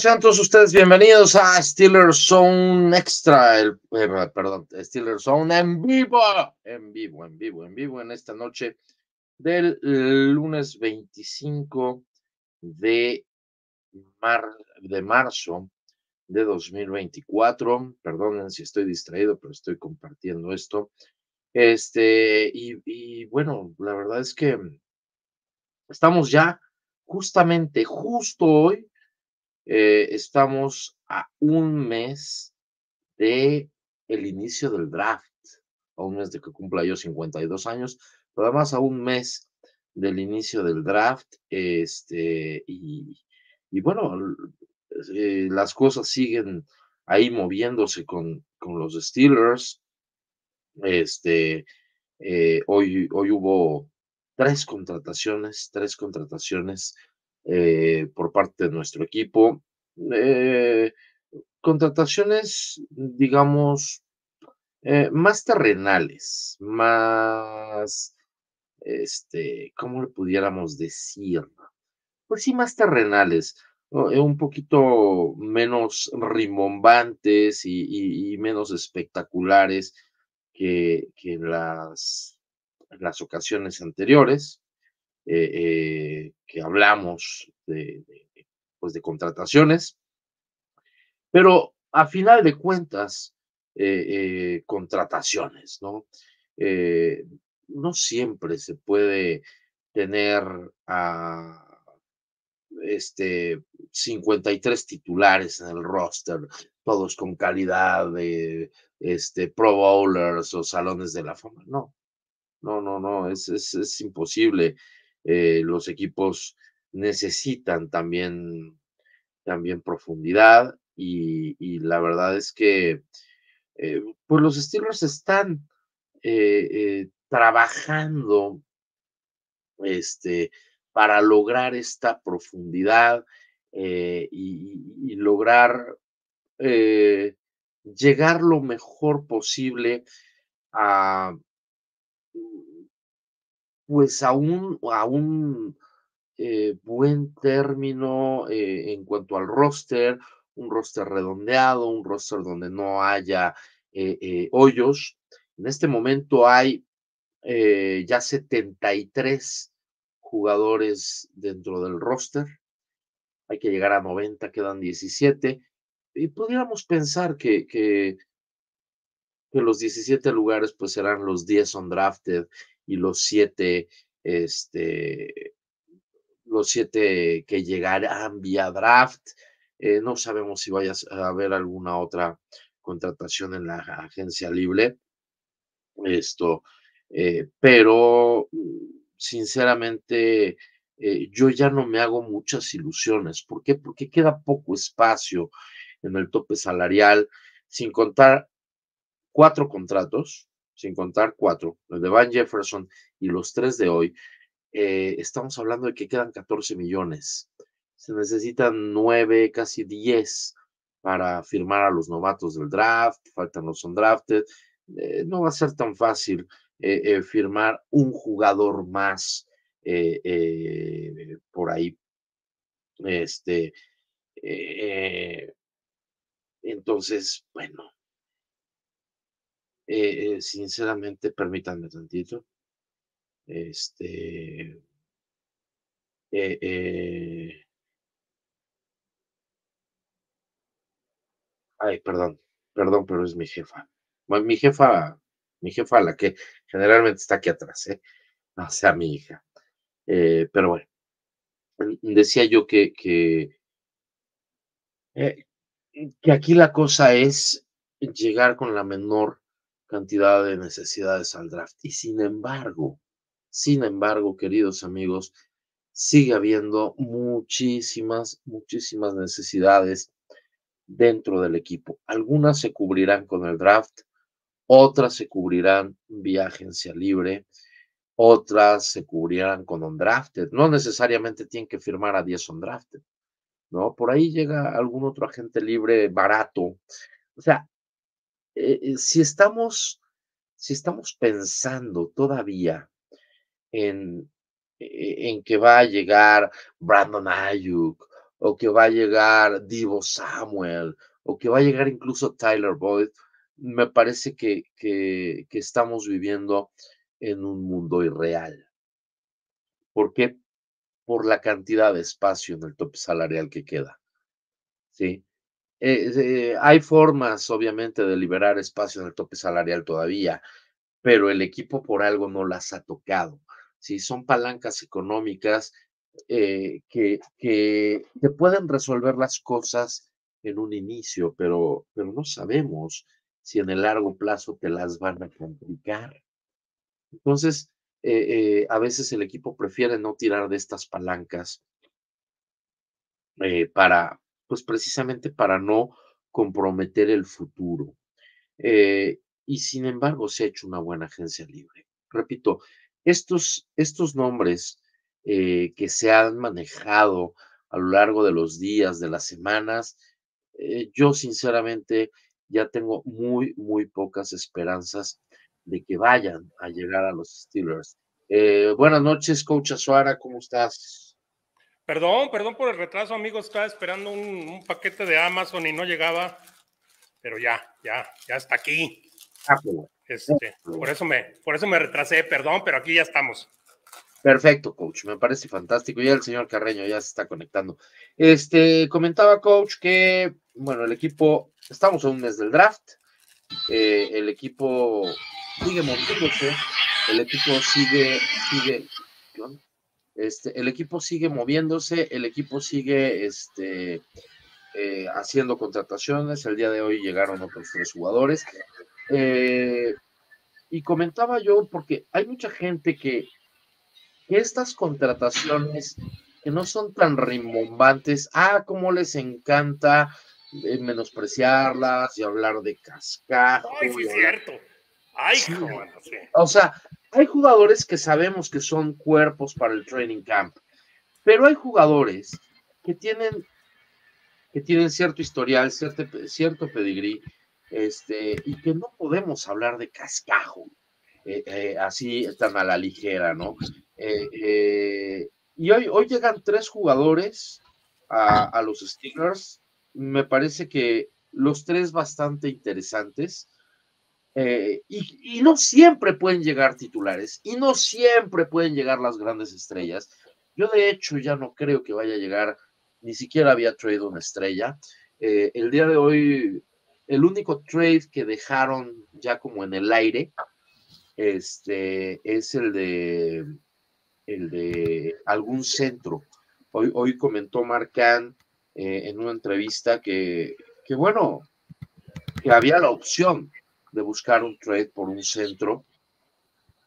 Sean todos ustedes bienvenidos a Steelers Zone Extra, el, eh, perdón, Steelers Zone en vivo, en vivo, en vivo, en vivo en esta noche del lunes 25 de, mar, de marzo de 2024. Perdonen si estoy distraído, pero estoy compartiendo esto. Este, y bueno, la verdad es que estamos ya justamente, justo hoy, eh, estamos a un mes de el inicio del draft, a un mes de que cumpla yo 52 años, pero además a un mes del inicio del draft, este, y, y bueno, eh, las cosas siguen ahí moviéndose con, con los Steelers. Este, eh, hoy, hoy hubo tres contrataciones, tres contrataciones eh, por parte de nuestro equipo. Eh, contrataciones, digamos, eh, más terrenales, más, este, ¿cómo le pudiéramos decir? Pues sí, más terrenales, un poquito menos rimbombantes y, menos espectaculares que, que las, las ocasiones anteriores. Eh, eh, que hablamos de, pues de contrataciones, pero a final de cuentas, eh, contrataciones, ¿no? no siempre se puede tener a este 53 titulares en el roster, todos con calidad de este pro bowlers o salones de la fama. No, no, no, no, es, es, es imposible. Eh, los equipos necesitan también, también profundidad y, la verdad es que eh, pues los Steelers están eh, trabajando este, para lograr esta profundidad y, lograr llegar lo mejor posible a pues a un, a un eh, buen término eh, en cuanto al roster, un roster redondeado, un roster donde no haya eh, hoyos. En este momento hay ya 73 jugadores dentro del roster. Hay que llegar a 90, quedan 17. Y pudiéramos pensar que, que, los 17 lugares pues serán los 10 undrafted y los siete, este, los siete que llegarán vía draft. Eh, no sabemos si vaya a haber alguna otra contratación en la agencia libre. Esto, eh, pero sinceramente eh, yo ya no me hago muchas ilusiones. ¿Por qué? Porque queda poco espacio en el tope salarial, sin contar cuatro contratos sin contar cuatro, los de Van Jefferson y los tres de hoy, eh, estamos hablando de que quedan 14 millones. Se necesitan nueve, casi 10 para firmar a los novatos del draft, faltan los undrafted. Eh, no va a ser tan fácil eh, firmar un jugador más por ahí. Este, entonces, bueno, eh, eh, sinceramente, permítanme tantito. Este. Eh, ay, perdón, perdón, pero es mi jefa. Bueno, mi jefa, mi jefa, la que generalmente está aquí atrás, ¿eh? O sea, mi hija. pero bueno, decía yo que, que, que aquí la cosa es llegar con la menor cantidad de necesidades al draft. Y sin embargo, sin embargo, queridos amigos, sigue habiendo muchísimas, muchísimas necesidades dentro del equipo. Algunas se cubrirán con el draft, otras se cubrirán vía agencia libre, otras se cubrirán con undrafted. No necesariamente tienen que firmar a 10 undrafted, ¿no? Por ahí llega algún otro agente libre barato. O sea, eh, eh, si estamos, si estamos pensando todavía en, e, en que va a llegar Brandon Ayuk o que va a llegar Divo Samuel, o que va a llegar incluso Tyler Boyd, me parece que, que, que estamos viviendo en un mundo irreal. ¿Por qué? Por la cantidad de espacio en el tope salarial que queda. ¿Sí? Eh, eh, hay formas, obviamente, de liberar espacio en el tope salarial todavía, pero el equipo por algo no las ha tocado. ¿sí? Son palancas económicas eh, que, que te pueden resolver las cosas en un inicio, pero, pero no sabemos si en el largo plazo te las van a complicar. Entonces, a veces el equipo prefiere no tirar de estas palancas para, pues precisamente para no comprometer el futuro. Eh, y sin embargo se ha hecho una buena agencia libre. Repito, estos, estos nombres eh, que se han manejado a lo largo de los días, de las semanas, eh, yo sinceramente ya tengo muy, muy pocas esperanzas de que vayan a llegar a los Steelers. buenas noches, coach Azuara, ¿cómo estás? Perdón, perdón por el retraso, amigos. Estaba esperando un, paquete de Amazon y no llegaba. Pero ya, ya, ya está aquí. Ah, este, por, eso me, por eso me retrasé, perdón, pero aquí ya estamos. Perfecto, coach. Me parece fantástico. Ya el señor Carreño ya se está conectando. Este, comentaba, coach, que, bueno, el equipo, estamos a un mes del draft. Eh, el equipo sigue moviéndose. El equipo sigue, sigue, este, el equipo sigue moviéndose, el equipo sigue este, eh, haciendo contrataciones. El día de hoy llegaron otros tres jugadores. Eh, y comentaba yo, porque hay mucha gente que, estas contrataciones que no son tan rimbombantes, ah, cómo les encanta eh, menospreciarlas y hablar de cascajo. Ay, sí, cierto. Ay, O sea, hay jugadores que sabemos que son cuerpos para el training camp, pero hay jugadores que tienen, que tienen cierto historial, cierto, cierto pedigrí, este, y que no podemos hablar de cascajo, eh, eh, así tan a la ligera, ¿no? Eh, y hoy, hoy llegan tres jugadores a, a los Steelers, me parece que los tres bastante interesantes. Eh, y, no siempre pueden llegar titulares y no siempre pueden llegar las grandes estrellas. Yo de hecho ya no creo que vaya a llegar, ni siquiera había traído una estrella. Eh, el día de hoy, el único trade que dejaron ya como en el aire este, es el de, el de algún centro. Hoy, hoy comentó Marcan eh, en una entrevista que, que, bueno, que había la opción de buscar un trade por un centro,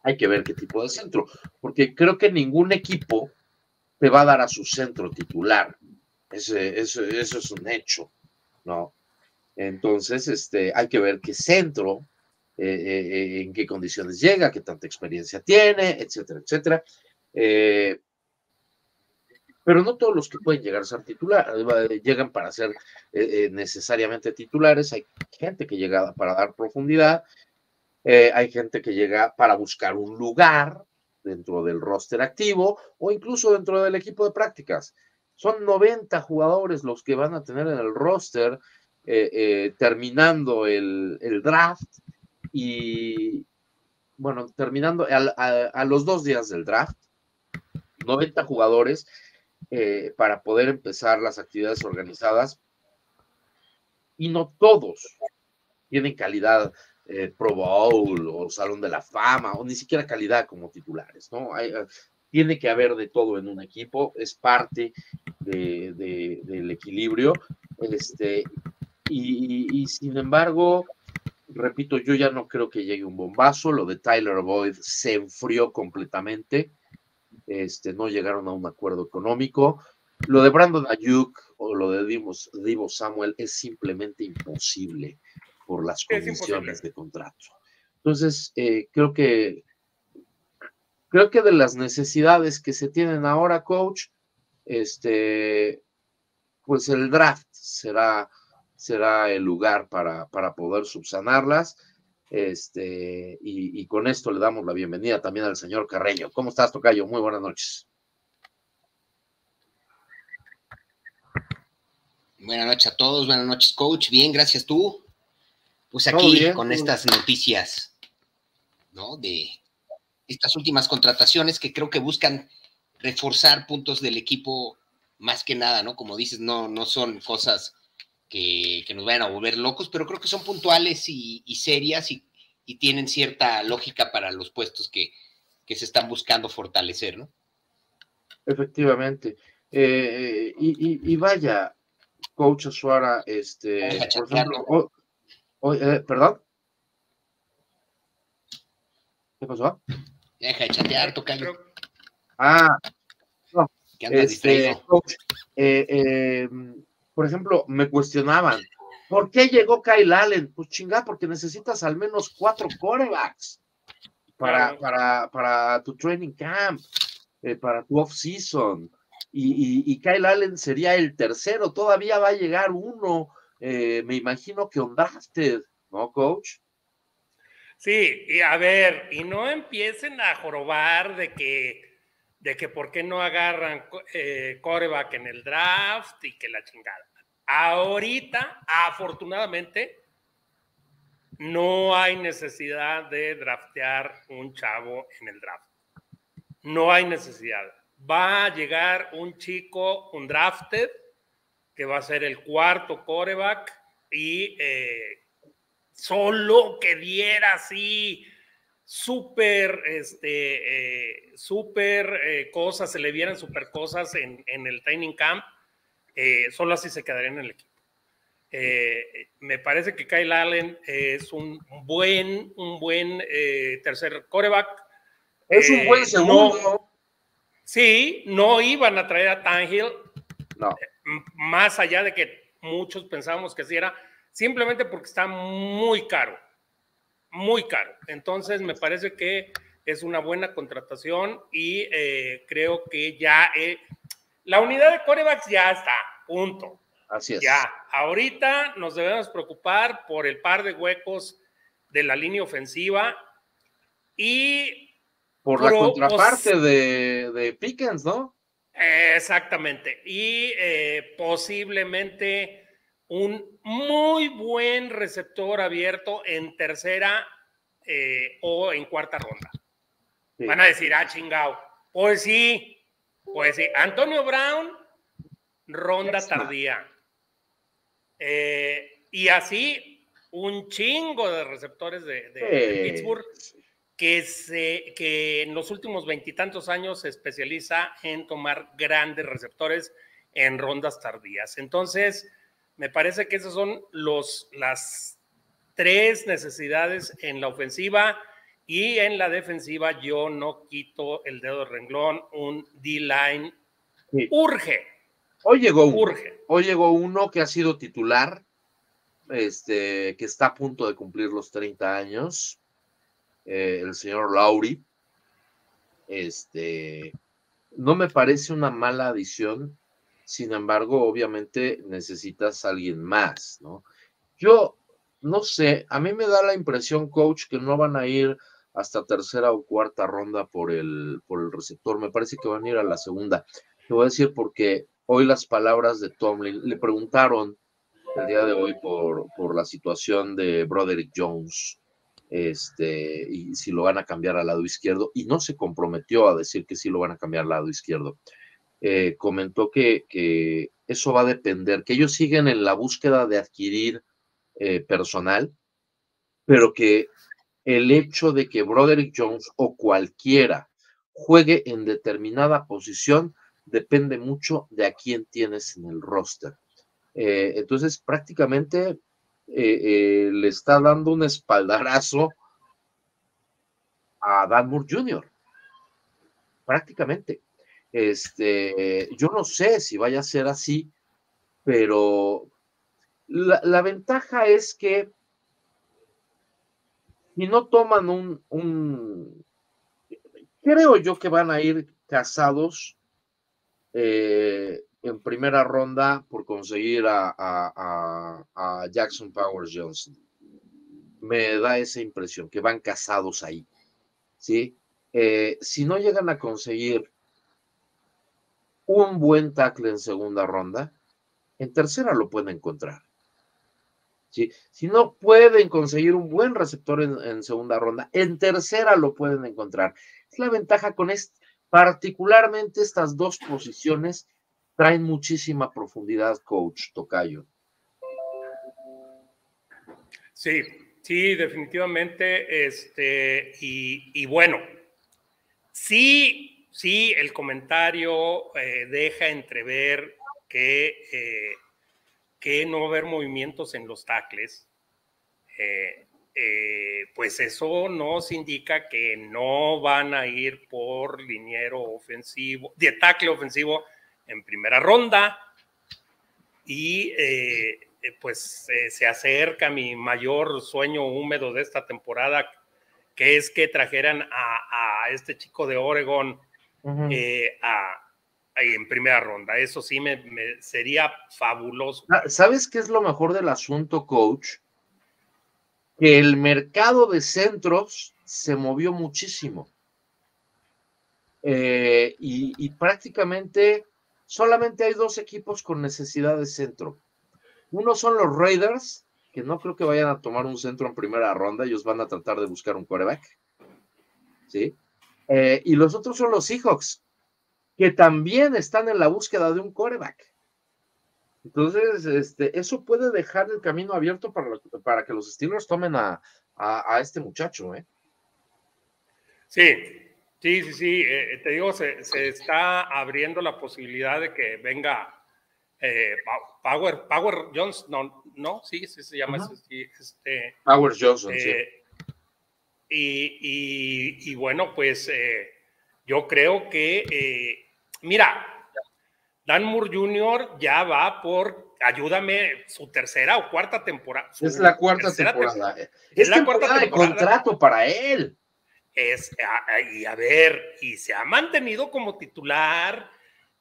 hay que ver qué tipo de centro, porque creo que ningún equipo te va a dar a su centro titular. Ese, eso, eso es un hecho, ¿no? Entonces, este, hay que ver qué centro, eh, eh, eh, en qué condiciones llega, qué tanta experiencia tiene, etcétera, etcétera. Pero no todos los que pueden llegar a ser titulares llegan para ser necesariamente titulares. Hay gente que llega para dar profundidad, eh, hay gente que llega para buscar un lugar dentro del roster activo o incluso dentro del equipo de prácticas. Son 90 jugadores los que van a tener en el roster eh, eh, terminando el, draft y, bueno, terminando a, los dos días del draft, 90 jugadores para poder empezar las actividades organizadas y no todos tienen calidad eh, Pro Bowl o Salón de la Fama o ni siquiera calidad como titulares, ¿no? Hay, eh, tiene que haber de todo en un equipo, es parte del equilibrio, este, y, sin embargo, repito, yo ya no creo que llegue un bombazo, lo de Tyler Boyd se enfrió completamente, este, no llegaron a un acuerdo económico, lo de Brandon Ayuk o lo de Divo, Samuel es simplemente imposible por las condiciones de contrato. Entonces, eh, creo que creo que de las necesidades que se tienen ahora, coach, este, pues el draft será, será el lugar para, para poder subsanarlas. Este, y, y, con esto le damos la bienvenida también al señor Carreño. ¿Cómo estás, Tocayo? Muy buenas noches. Buenas noches a todos, buenas noches, coach. Bien, gracias tú. Pues aquí con estas noticias, ¿no? De estas últimas contrataciones que creo que buscan reforzar puntos del equipo más que nada, ¿no? Como dices, no, no son cosas que, nos vayan a volver locos, pero creo que son puntuales y, serias y, tienen cierta lógica para los puestos que, se están buscando fortalecer, ¿no? Efectivamente. Eh, y, vaya, coach Suara, este, por ejemplo, eh, perdón. ¿Qué pasó? Deja de chatear, toca. Ah, no. este, eh, eh, por ejemplo, me cuestionaban, ¿por qué llegó Kyle Allen? Pues chingada, porque necesitas al menos cuatro corebacks para, para, para tu training camp, eh, para tu off-season. Y, y, Kyle Allen sería el tercero, todavía va a llegar uno, me imagino que undrafted, ¿no, coach? Sí, y a ver, y no empiecen a jorobar de que, de que por qué no agarran eh, coreback en el draft y que la chingada. Ahorita, afortunadamente, no hay necesidad de draftear un chavo en el draft. No hay necesidad. Va a llegar un chico, un drafted, que va a ser el cuarto coreback y eh, solo que diera así súper, este, eh, súper eh, cosas, se le vieran súper cosas en, el training camp, eh, solo así se quedaría en el equipo. me parece que Kyle Allen es un buen, un buen tercer coreback. Es un buen segundo. sí, no iban a traer a Tangill. No. Más allá de que muchos pensábamos que sí era simplemente porque está muy caro, muy caro. Entonces, me parece que es una buena contratación y eh, creo que ya eh, la unidad de corebacks ya está, punto. Así es. Ya, ahorita nos debemos preocupar por el par de huecos de la línea ofensiva y... Por la contraparte de, de Pickens, ¿no? exactamente. Y eh, posiblemente un muy buen receptor abierto en tercera eh, o en cuarta ronda. Van a decir, ah, chingao. Pues sí, pues sí. Antonio Brown, ronda tardía. Eh, y así un chingo de receptores de, Pittsburgh que, se, que en los últimos veintitantos años se especializa en tomar grandes receptores en rondas tardías. Entonces, me parece que esas son los, las tres necesidades en la ofensiva y en la defensiva yo no quito el dedo de renglón, un D-line urge. Hoy llegó uno, urge. Hoy llegó uno que ha sido titular, este, que está a punto de cumplir los 30 años, eh, el señor Lauri. Este, no me parece una mala adición sin embargo, obviamente necesitas a alguien más, ¿no? Yo no sé, a mí me da la impresión, coach, que no van a ir hasta tercera o cuarta ronda por el, por el receptor. Me parece que van a ir a la segunda. Te voy a decir porque hoy las palabras de Tomlin le preguntaron el día de hoy por, por la situación de Broderick Jones este, y si lo van a cambiar al lado izquierdo, y no se comprometió a decir que sí lo van a cambiar al lado izquierdo. Eh, comentó que, eso va a depender, que ellos siguen en la búsqueda de adquirir eh, personal, pero que el hecho de que Broderick Jones o cualquiera juegue en determinada posición depende mucho de a quién tienes en el roster. Eh, entonces, prácticamente le está dando un espaldarazo a Dan Moore Jr. Prácticamente. Este, yo no sé si vaya a ser así, pero la, ventaja es que si no toman un, un, creo yo que van a ir casados eh, en primera ronda por conseguir a, a, Jackson Powers Johnson. Me da esa impresión que van casados ahí. ¿sí? Eh, si no llegan a conseguir un buen tackle en segunda ronda, en tercera lo pueden encontrar. Si no pueden conseguir un buen receptor en, segunda ronda, en tercera lo pueden encontrar. Es la ventaja con este, particularmente estas dos posiciones traen muchísima profundidad, coach Tocayo. Sí, sí, definitivamente. Este, y, bueno, sí, sí, el comentario eh, deja entrever que eh, que no a haber movimientos en los tacles, eh, eh, pues eso nos indica que no van a ir por liniero ofensivo, de tackle ofensivo en primera ronda. Y pues se acerca mi mayor sueño húmedo de esta temporada, que es que trajeran a, este chico de Oregon a, en primera ronda. Eso sí me, sería fabuloso. Ah, ¿Sabes qué es lo mejor del asunto, coach? Que el mercado de centros se movió muchísimo. Eh, y, prácticamente solamente hay dos equipos con necesidad de centro. Uno son los Raiders, que no creo que vayan a tomar un centro en primera ronda, ellos van a tratar de buscar un quarterback. ¿Sí? Eh, y los otros son los Seahawks, que también están en la búsqueda de un coreback. Entonces, este, eso puede dejar el camino abierto para, para que los Steelers tomen a, este muchacho. ¿eh? Sí, sí, sí, sí. Eh, te digo, se, está abriendo la posibilidad de que venga eh, Power, Power Johnson, no, no, sí, sí se llama este, Power Johnson, sí. Eh, y, y, bueno, pues yo creo que Mira, Dan Moore Jr. ya va por, ayúdame, su tercera o cuarta temporada. Es la cuarta temporada. Es, la cuarta de contrato para él. Es, y a ver, y se ha mantenido como titular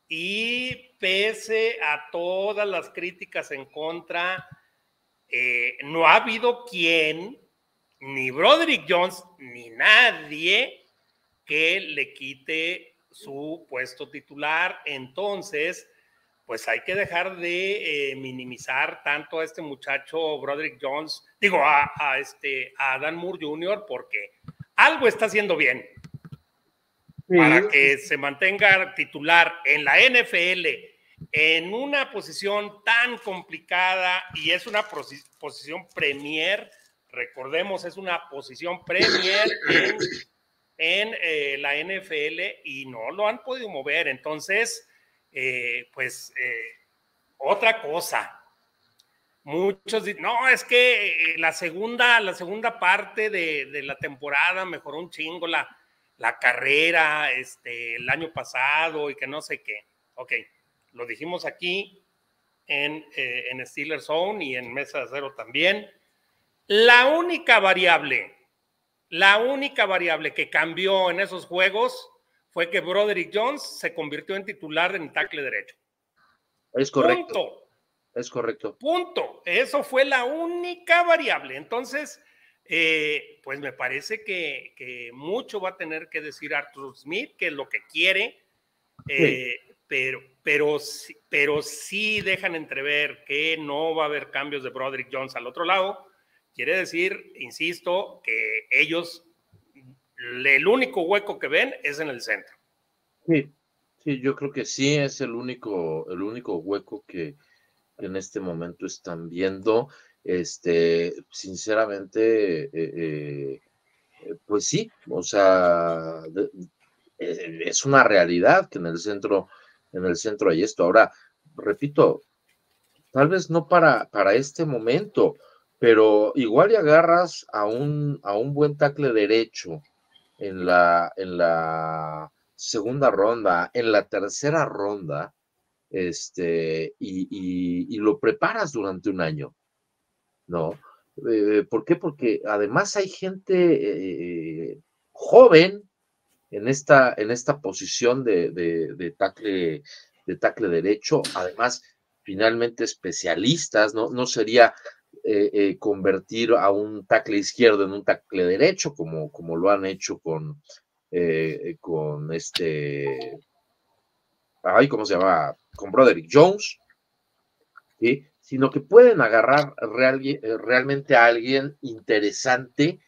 y pese a todas las críticas en contra, eh, no ha habido quien, ni Broderick Jones, ni nadie que le quite su puesto titular. Entonces, pues hay que dejar de eh, minimizar tanto a este muchacho Broderick Jones, digo, a, este, a Dan Moore Jr., porque algo está haciendo bien para que se mantenga titular en la NFL en una posición tan complicada y es una posición premier, recordemos, es una posición premier en eh, la NFL y no lo han podido mover. Entonces, eh, pues, eh, otra cosa. Muchos dicen, no, es que la segunda, la segunda parte de, la temporada mejoró un chingo la, la carrera este, el año pasado y que no sé qué. Ok, lo dijimos aquí en, en Steelers Zone y en Mesa de también. La única variable la única variable que cambió en esos juegos fue que Broderick Jones se convirtió en titular en tackle derecho. Es correcto. Punto. Es correcto. Punto. Eso fue la única variable. Entonces, eh, pues me parece que, mucho va a tener que decir Arthur Smith, que es lo que quiere, eh, pero, pero, pero sí dejan entrever que no va a haber cambios de Broderick Jones al otro lado Quiere decir, insisto, que ellos, el único hueco que ven es en el centro. Sí, sí, yo creo que sí es el único, el único hueco que, en este momento están viendo. Este, sinceramente, eh, eh, pues sí, o sea, eh, es una realidad que en el centro, en el centro hay esto. Ahora, repito, tal vez no para, para este momento, pero igual y agarras a un, a un buen tackle derecho en la, en la segunda ronda, en la tercera ronda, este, y, lo preparas durante un año, ¿no? Eh, ¿Por qué? Porque además hay gente eh, joven en esta, en esta posición de, de, de, tackle, de tackle derecho, además finalmente especialistas, ¿no? No sería eh, eh, convertir a un tackle izquierdo en un tackle derecho, como, como lo han hecho con, eh, con este, ay, ¿cómo se llama? Con Broderick Jones. sino que pueden agarrar realmente a alguien interesante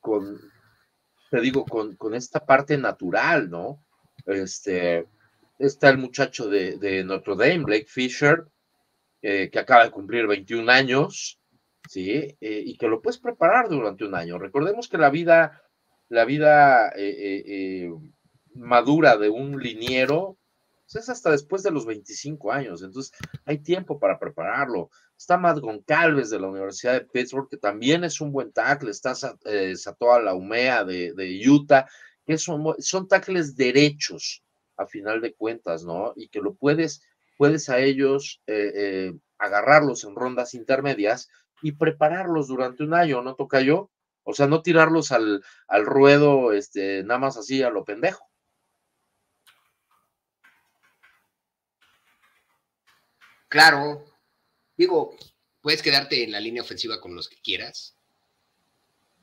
con, te digo, con, con, esta parte natural, ¿no? Este, está el muchacho de, Notre Dame, Blake Fisher, que acaba de cumplir 21 años, ¿sí? y que lo puedes preparar durante un año. Recordemos que la vida, la vida madura de un liniero pues, es hasta después de los 25 años, entonces hay tiempo para prepararlo. Está Matt Goncalves de la Universidad de Pittsburgh, que también es un buen tackle, está eh, Satoa Laumea de, de Utah, que son, son tackles derechos a final de cuentas, ¿no? Y que lo puedes, puedes a ellos eh, eh, agarrarlos en rondas intermedias y prepararlos durante un año, ¿no toca yo? O sea, no tirarlos al, al ruedo, este, nada más así a lo pendejo. Claro, digo, puedes quedarte en la línea ofensiva con los que quieras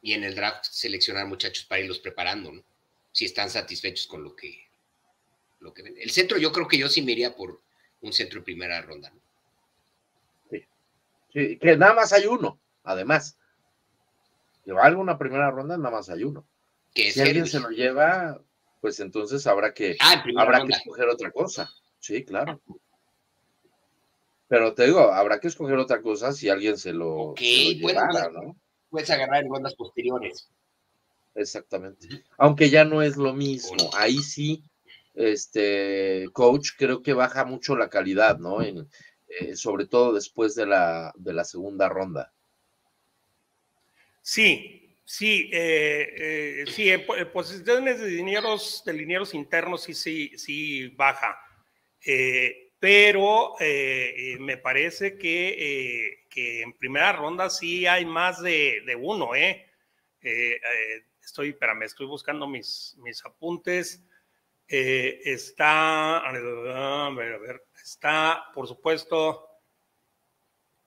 y en el draft seleccionar muchachos para irlos preparando, ¿no? Si están satisfechos con lo que, lo que ven. El centro, yo creo que yo sí me iría por un centro en primera ronda, ¿no? Sí. sí que nada más hay uno, además. Que valga una primera ronda, nada más hay uno. Que si alguien se lo lleva, pues entonces habrá que, ah, habrá que escoger otra cosa. Sí, claro. Pero te digo, habrá que escoger otra cosa si alguien se lo, Ok, llevara, ¿no? Puedes agarrar en rondas posteriores. Exactamente. Aunque ya no es lo mismo. Ahí sí, este coach creo que baja mucho la calidad, ¿no? Eh, sobre todo después de la, de la segunda ronda. Sí, sí, eh, eh, sí, en, posiciones de dineros, internos sí, sí, sí baja. Pero me parece que, en primera ronda sí hay más de, uno. ¿eh? estoy, espérame, estoy buscando mis, mis apuntes. Está, a ver, a ver, está, por supuesto,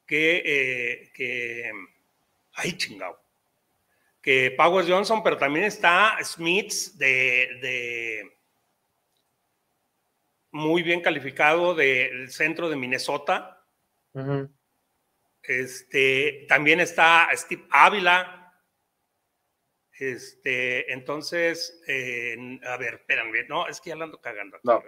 que, que, ay, chingado, que Powers Johnson, pero también está Smiths de, de muy bien calificado del centro de Minnesota. Este, también está Steve Ávila. Este, entonces, a ver, espérenme, no, es que ya lo ando cagando. no.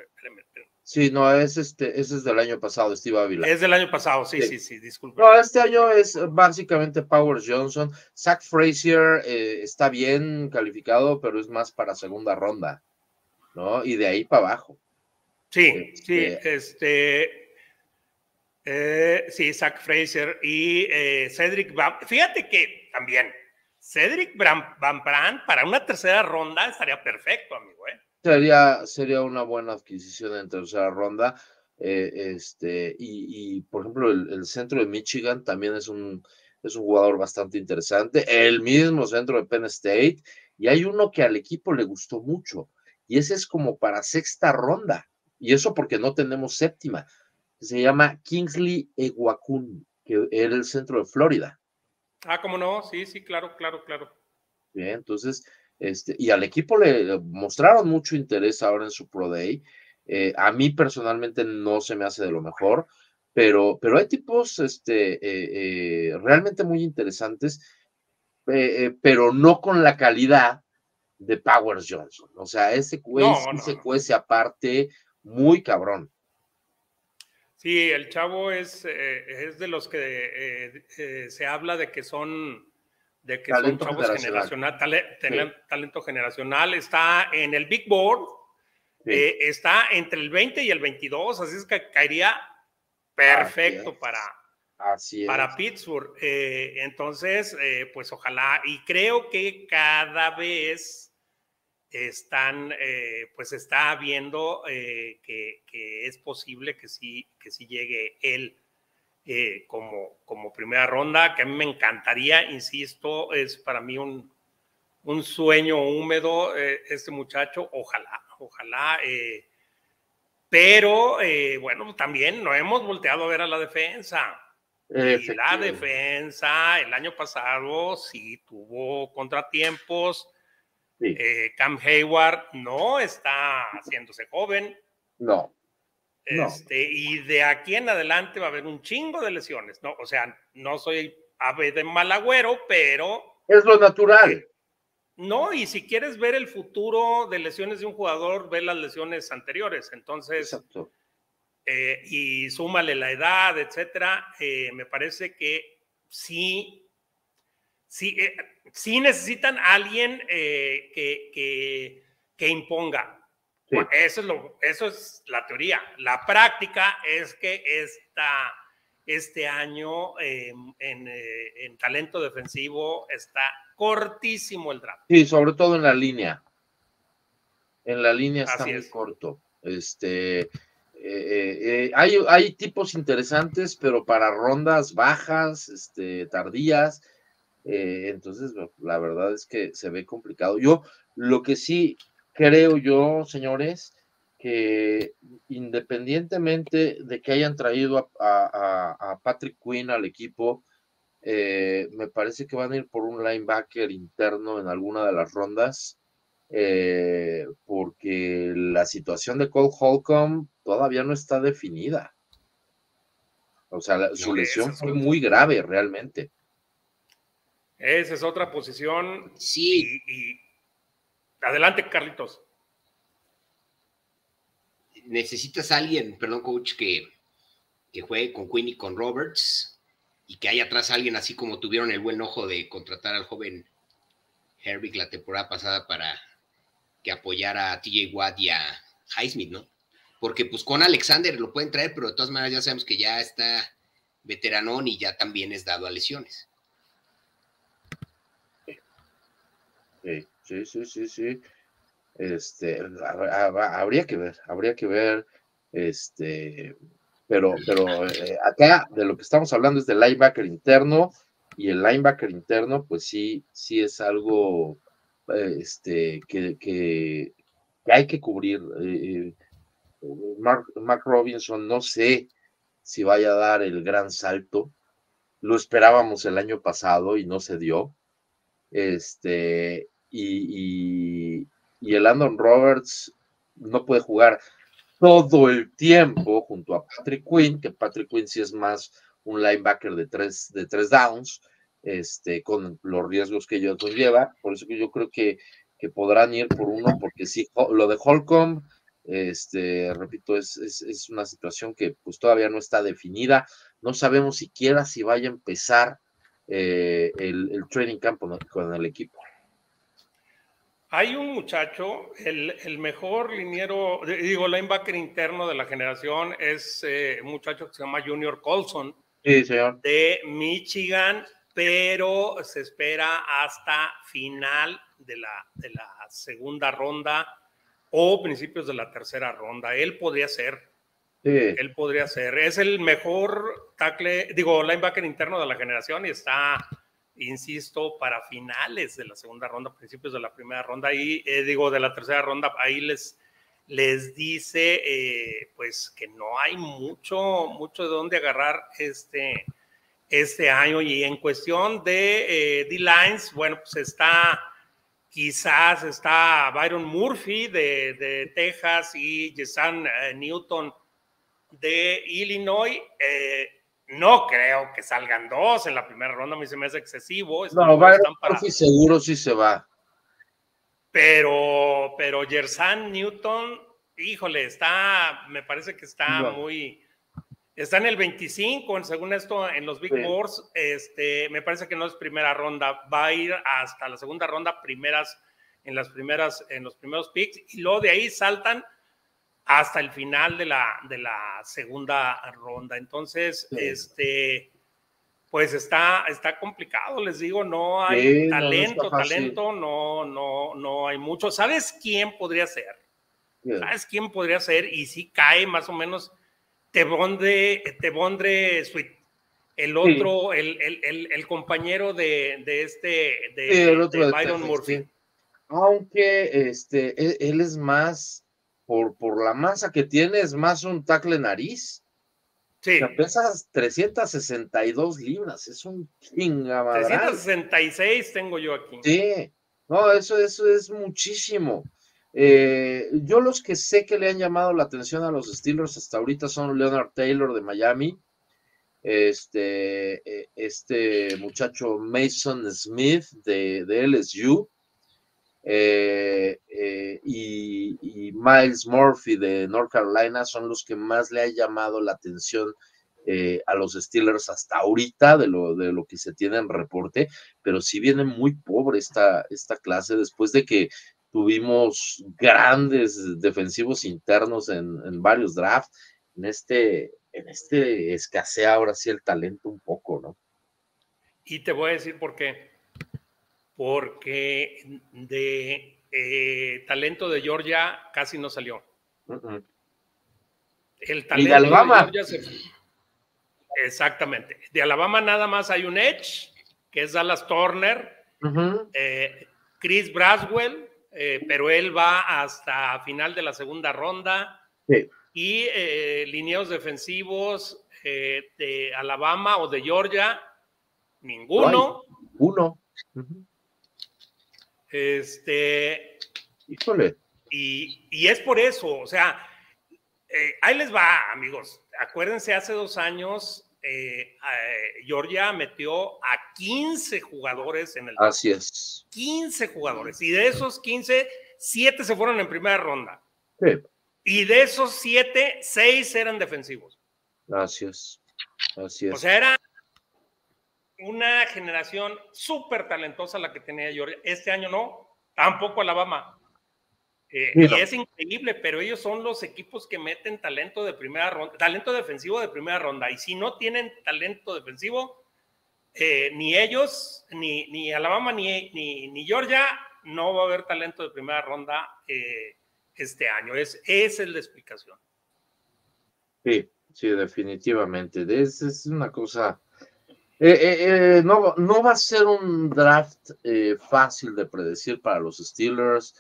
Sí, no, es este, ese es del año pasado, Steve Ávila. Es del año pasado, sí, sí, sí, disculpe. No, este año es básicamente Powers Johnson. Zach Frazier eh, está bien calificado, pero es más para segunda ronda, ¿no? Y de ahí para abajo. Sí, sí, este, este eh, sí, Zach Fraser y eh, Cedric Van. Fíjate que también Cedric Van, Van para una tercera ronda estaría perfecto, amigo. ¿eh? Sería, sería una buena adquisición en tercera ronda. este, y, por ejemplo, el, centro de Michigan también es un, es un jugador bastante interesante. El mismo centro de Penn State. Y hay uno que al equipo le gustó mucho. Y ese es como para sexta ronda y eso porque no tenemos séptima. Se llama Kingsley Eguacun, que era el centro de Florida. Ah, ¿cómo no? Sí, sí, claro, claro, claro. Bien, entonces, este, y al equipo le mostraron mucho interés ahora en su Pro Day. Eh, a mí personalmente no se me hace de lo mejor, pero, pero hay tipos este, eh, eh, realmente muy interesantes, pero no con la calidad de Powers Johnson. O sea, ese cuece aparte, muy cabrón. Sí, el chavo es, eh, es de los que eh, eh, se habla de que son de que son chavos generacional, talento generacional, está en el Big Board, está entre el 20 y el 22, así es que caería perfecto para, para Pittsburgh. entonces, pues ojalá, y creo que cada vez están, eh, pues está viendo eh, que, es posible que sí, que sí llegue él eh, como, como primera ronda, que a mí me encantaría, insisto, es para mí un, un sueño húmedo este muchacho, ojalá, ojalá. pero bueno, también no hemos volteado a ver a la defensa. Y la defensa el año pasado sí tuvo contratiempos eh, Cam Hayward no está haciéndose joven. No. Este, y de aquí en adelante va a haber un chingo de lesiones, ¿no? O sea, no soy ave de mal agüero, pero... Es lo natural. No, y si quieres ver el futuro de lesiones de un jugador, ve las lesiones anteriores. Entonces, eh, y súmale la edad, etcétera, eh, me parece que sí, sí, eh, sí necesitan alguien que, que, imponga. Eso, es lo, eso es la teoría. La práctica es que esta este año en, en, talento defensivo está cortísimo el draft. Sí, sobre todo en la línea. En la línea está muy corto. Este, eh, eh, hay, hay, tipos interesantes, pero para rondas bajas, este, tardías. Eh, entonces, la verdad es que se ve complicado. Yo, lo que sí creo yo, señores, que independientemente de que hayan traído a, Patrick Quinn al equipo, eh, me parece que van a ir por un linebacker interno en alguna de las rondas, eh, porque la situación de Cole Holcomb todavía no está definida. O sea, su lesión fue muy grave realmente. Esa es otra posición. Sí. y adelante, Carlitos necesitas a alguien, perdón, coach, que, que juegue con Quinn y con Roberts y que haya atrás alguien así como tuvieron el buen ojo de contratar al joven Herbig la temporada pasada para que apoyara a TJ Watt y a Highsmith, ¿no? Porque pues con Alexander lo pueden traer, pero de todas maneras ya sabemos que ya está veteranón y ya también es dado a lesiones. Sí, sí, sí, sí. Este, habría que ver, habría que ver, este, pero, pero eh, acá de lo que estamos hablando es del linebacker interno y el linebacker interno, pues sí, sí es algo, eh, este, que, que, hay que cubrir. Eh, Mark, Mark Robinson, no sé si vaya a dar el gran salto. Lo esperábamos el año pasado y no se dio. Este, y, el Andon Roberts no puede jugar todo el tiempo junto a Patrick Quinn, que Patrick Quinn sí es más un linebacker de tres, de tres downs, este, con los riesgos que ello conlleva. Por eso que yo creo que, podrán ir por uno, porque sí, lo de Holcomb, este, repito, es, es, una situación que pues todavía no está definida. No sabemos siquiera si vaya a empezar eh, el, el, training camp con el equipo. Hay un muchacho, el, mejor liniero, digo, linebacker interno de la generación es eh, un muchacho que se llama Junior Colson. De Michigan, pero se espera hasta final de la, de la segunda ronda o principios de la tercera ronda. Él podría ser. Él podría ser. Es el mejor tackle, digo, linebacker interno de la generación y está insisto, para finales de la segunda ronda, principios de la primera ronda, ahí eh, digo de la tercera ronda, ahí les, les dice eh, pues que no hay mucho, mucho de dónde agarrar este, este año. Y en cuestión de eh, D-Lines, bueno, pues está, quizás está Byron Murphy de, de Texas y Jason Newton de Illinois. No creo que salgan dos en la primera ronda, a mí se me hace excesivo. No, va para... seguro sí se va. Pero, pero Gersan Newton, híjole, está, me parece que está muy, está en el 25, según esto, en los Big Boards, este, me parece que no es primera ronda, va a ir hasta la segunda ronda, primeras, en las primeras, en los primeros picks, y luego de ahí saltan hasta el final de la, de la segunda ronda. Entonces, este, pues está, está complicado, les digo, no hay talento, talento, no, no, no hay mucho. ¿Sabes quién podría ser? ¿Sabes quién podría ser? Y si cae más o menos Tebondre, Tebondre Sweet. El otro, el, el, el, compañero de, de este, de, Byron Murphy. Aunque este, e, él es más por, por la masa que tiene, es más un tackle nariz. Sí. O pesas 362 libras, es un chinga 366 tengo yo aquí. Sí, no, eso, eso es muchísimo. Eh, yo los que sé que le han llamado la atención a los Steelers hasta ahorita son Leonard Taylor de Miami, este, eh, este muchacho Mason Smith de, LSU eh, y, Miles Murphy de North Carolina son los que más le ha llamado la atención a los Steelers hasta ahorita de lo, de lo que se tiene en reporte, pero sí viene muy pobre esta, esta clase después de que tuvimos grandes defensivos internos en, varios drafts. En este, en este escasea ahora sí el talento un poco, ¿no? Y te voy a decir por qué. Porque de eh, talento de Georgia casi no salió. El talento de, Alabama. Georgia se... Exactamente. De Alabama nada más hay un Edge, que es Dallas Turner, eh, Chris Braswell, eh, pero él va hasta final de la segunda ronda. Y eh, lineos defensivos de Alabama o de Georgia, ninguno. Uno. Este. Híjole. Y, y, es por eso, o sea, ahí les va, amigos. Acuérdense, hace dos años eh, eh, Georgia metió a 15 jugadores en el. Así es. 15 jugadores. Y de esos 15, 7 se fueron en primera ronda. Sí. Y de esos 7, 6 eran defensivos. Así es. Así es. O sea, era una generación súper talentosa la que tenía Georgia. Este año no, tampoco Alabama. Eh, y es increíble, pero ellos son los equipos que meten talento de primera ronda, talento defensivo de primera ronda. Y si no tienen talento defensivo, eh, ni ellos, ni, ni Alabama, ni, ni, Georgia, no va a haber talento de primera ronda eh, este año. Es, esa es la explicación. Sí, sí, definitivamente. Es, es una cosa. No, no va a ser un draft fácil de predecir para los Steelers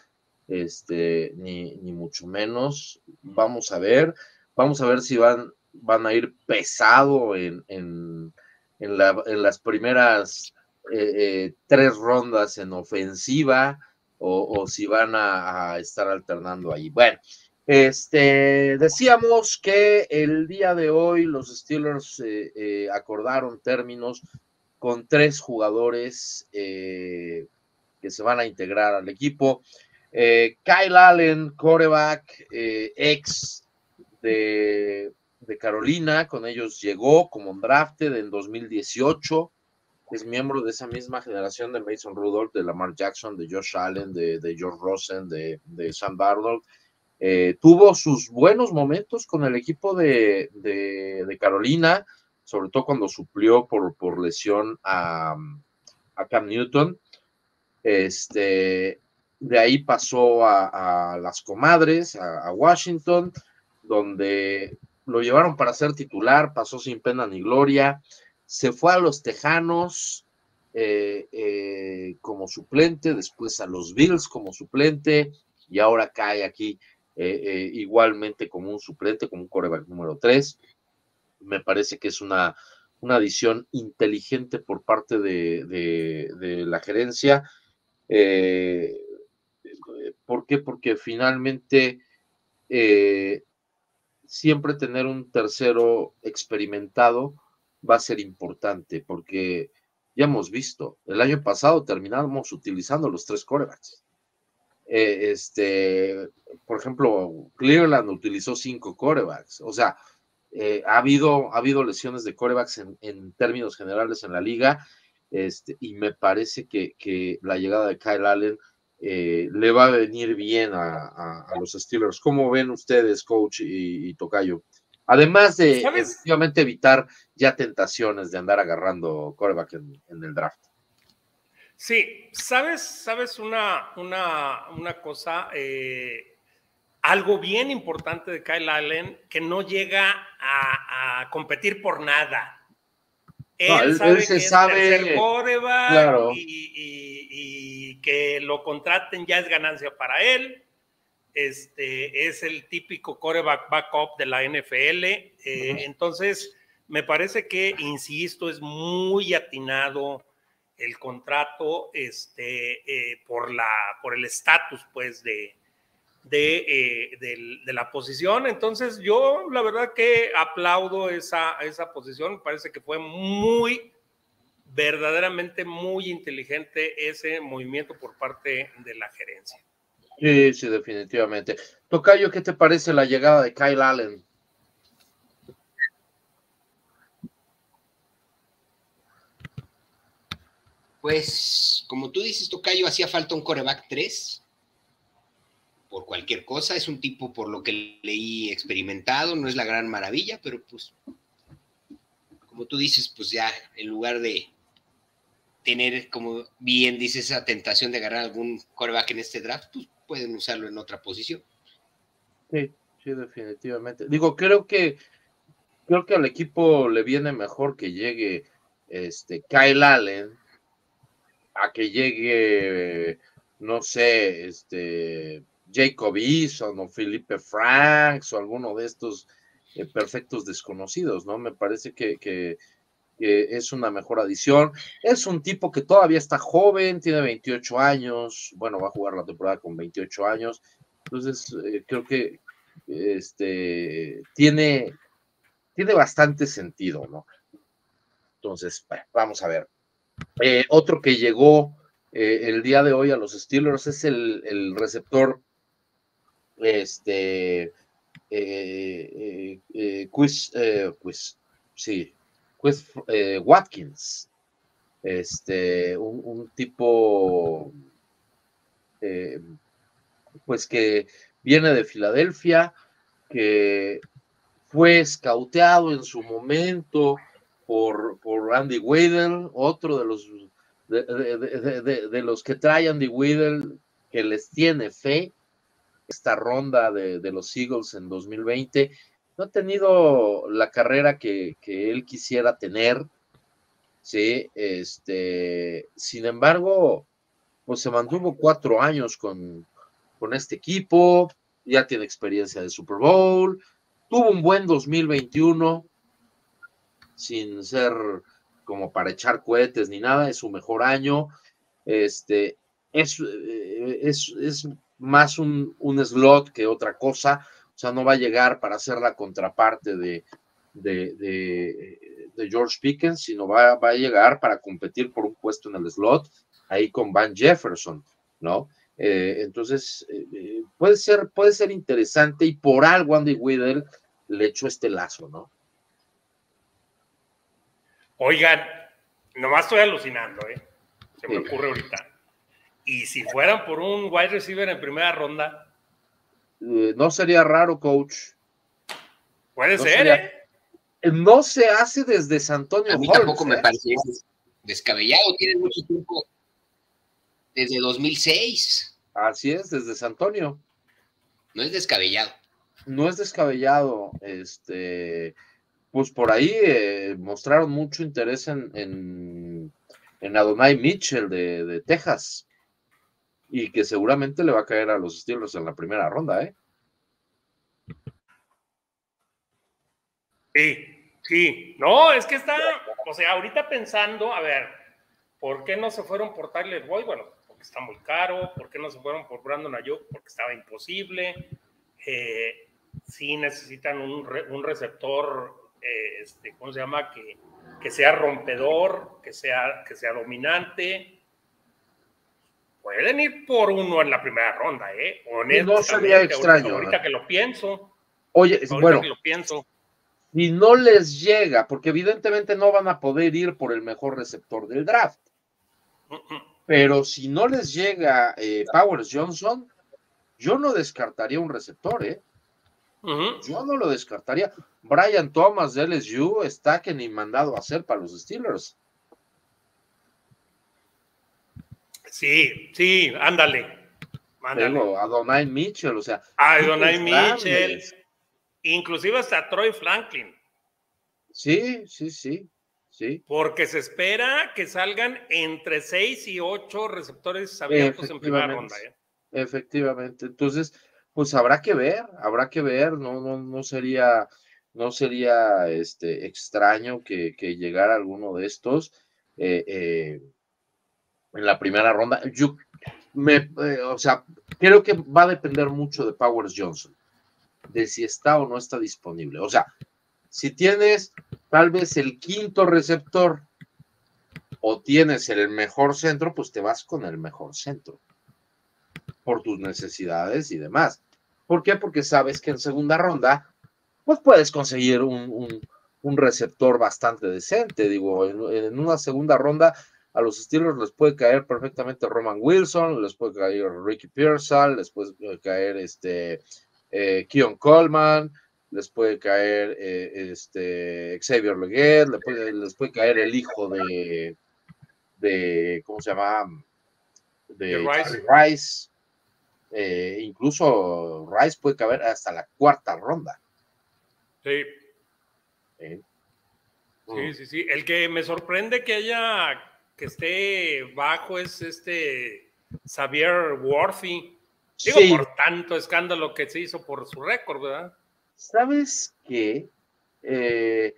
este, ni, ni mucho menos. Vamos a ver, vamos a ver si van, van a ir pesado en, en, en, las primeras eh, eh, tres rondas en ofensiva o, si van a, estar alternando ahí. Bueno, este, decíamos que el día de hoy los Steelers eh, acordaron términos con tres jugadores que se van a integrar al equipo. Eh, Kyle Allen, coreback, eh, ex de, Carolina, con ellos llegó como drafted en 2018. Es miembro de esa misma generación de Mason Rudolph, de Lamar Jackson, de Josh Allen, de, George Rosen, de, Sam Darnold. Eh, tuvo sus buenos momentos con el equipo de, Carolina, sobre todo cuando suplió por, lesión a, a Cam Newton. Este, de ahí pasó a, las comadres, a, Washington, donde lo llevaron para ser titular, pasó sin pena ni gloria, se fue a los Tejanos eh, eh, como suplente, después a los Bills como suplente, y ahora cae aquí eh, igualmente como un suplente, como un coreback número 3. Me parece que es una, una adición inteligente por parte de, la gerencia. ¿Por qué? Porque finalmente eh, siempre tener un tercero experimentado va a ser importante, porque ya hemos visto, el año pasado terminamos utilizando los tres corebacks. Eh, este, por ejemplo, Cleveland utilizó cinco corebacks. O sea, eh, ha, habido, ha habido lesiones de corebacks en, términos generales en la liga. Este, y me parece que, que la llegada de Kyle Allen eh, le va a venir bien a, los Steelers. ¿Cómo ven ustedes, coach y, Tocayo? Además de efectivamente evitar ya tentaciones de andar agarrando coreback en, el draft. Sí, sabes, sabes una, una, una cosa, eh, algo bien importante de Kyle Allen, que no llega a, competir por nada. Él, sabe se que sabe, es claro. y que lo contraten ya es ganancia para él. Este es el típico coreback backup de la NFL. Eh, entonces, me parece que, insisto, es muy atinado el contrato este, eh, por, la, por el estatus pues, de, de, de, la posición. Entonces, yo la verdad que aplaudo esa, esa posición. Parece que fue muy, verdaderamente muy inteligente ese movimiento por parte de la gerencia. Sí, sí, definitivamente. Tocayo, ¿qué te parece la llegada de Kyle Allen? Pues, como tú dices, Tocayo, hacía falta un coreback 3 por cualquier cosa. Es un tipo, por lo que leí, experimentado, no es la gran maravilla, pero pues, como tú dices, pues ya en lugar de tener, como bien dices, esa tentación de agarrar algún coreback en este draft, pues pueden usarlo en otra posición. Sí, sí, definitivamente. Digo, creo que creo que al equipo le viene mejor que llegue este Kyle Allen a que llegue, no sé, este Jacob Eason o Felipe Franks o alguno de estos eh, perfectos desconocidos, ¿no? Me parece que, que, es una mejor adición. Es un tipo que todavía está joven, tiene 28 años, bueno, va a jugar la temporada con 28 años, entonces eh, creo que este, tiene, tiene bastante sentido, ¿no? Entonces, vamos a ver. Eh, otro que llegó eh, el día de hoy a los Steelers es el, receptor, este, Quiz, pues, sí, Watkins, este, un, tipo, pues que viene de Filadelfia, que fue escauteado en su momento por, por Andy Weidel, otro de los de, los que trae Andy Weidel, que les tiene fe, esta ronda de, los Eagles en 2020, no ha tenido la carrera que, él quisiera tener, sí, este, sin embargo, pues se mantuvo cuatro años con, con este equipo, ya tiene experiencia de Super Bowl, tuvo un buen 2021, sin ser como para echar cohetes ni nada, es su mejor año. Este, es, eh, es, más un, slot que otra cosa, o sea, no va a llegar para ser la contraparte de, de, de, George Pickens, sino va, va, a llegar para competir por un puesto en el slot ahí con Van Jefferson, ¿no? Eh, entonces, eh, puede, ser, puede ser interesante y por algo Andy Weidel le echó este lazo, ¿no? Oigan, nomás estoy alucinando, ¿eh? Se me ocurre ahorita. Y si fueran por un wide receiver en primera ronda. Eh, no sería raro, coach. Puede ser, ¿eh? No se hace desde San Antonio. A mí tampoco me parece descabellado. Tienen mucho tiempo. Desde 2006. Así es, desde San Antonio. No es descabellado. No es descabellado. Este pues por ahí eh, mostraron mucho interés en, en, Adonai Mitchell de, Texas y que seguramente le va a caer a los Steelers en la primera ronda, ¿eh? Sí, sí, no, es que está, o sea, ahorita pensando, a ver, ¿por qué no se fueron por Tyler Boyd? Bueno, porque está muy caro, ¿por qué no se fueron por Brandon Ayuk? Porque estaba imposible. Eh, sí necesitan un, un receptor este, ¿cómo se llama? Que, que sea rompedor, que sea, que sea dominante. Pueden ir por uno en la primera ronda, ¿eh? no sería extraño. Ahorita, que lo pienso. Oye, bueno, lo pienso. Y no les llega, porque evidentemente no van a poder ir por el mejor receptor del draft. Pero si no les llega eh, Powers Johnson, yo no descartaría un receptor, ¿eh? Yo no lo descartaría. Brian Thomas de LSU está que ni mandado a hacer para los Steelers. Sí, sí, ándale. a Donay Mitchell, o sea. A Donay Mitchell. Inclusive hasta Troy Franklin. Sí, sí, sí, sí. Porque se espera que salgan entre seis y ocho receptores abiertos en primera ronda. ¿eh? Efectivamente. Entonces, pues habrá que ver, habrá que ver, no, no, no sería, no sería este, extraño que, llegara alguno de estos eh, eh, en la primera ronda. Yo, me, eh, o sea, creo que va a depender mucho de Powers Johnson, de si está o no está disponible. O sea, si tienes tal vez el quinto receptor o tienes el mejor centro, pues te vas con el mejor centro por tus necesidades y demás. ¿Por qué? Porque sabes que en segunda ronda, pues puedes conseguir un, receptor bastante decente. Digo, en, una segunda ronda a los Steelers les puede caer perfectamente Roman Wilson, les puede caer Ricky Pearsall, les puede caer este eh, Keon Coleman, les puede caer eh, este Xavier Leggett, les puede, caer el hijo de, de ¿cómo se llama? De, Rice. Eh, incluso Rice puede caber hasta la cuarta ronda. Sí. Sí, mm. sí, sí. El que me sorprende que haya, que esté bajo es este Xavier Worthy. Digo, por tanto escándalo que se hizo por su récord, ¿verdad? ¿Sabes qué? Eh,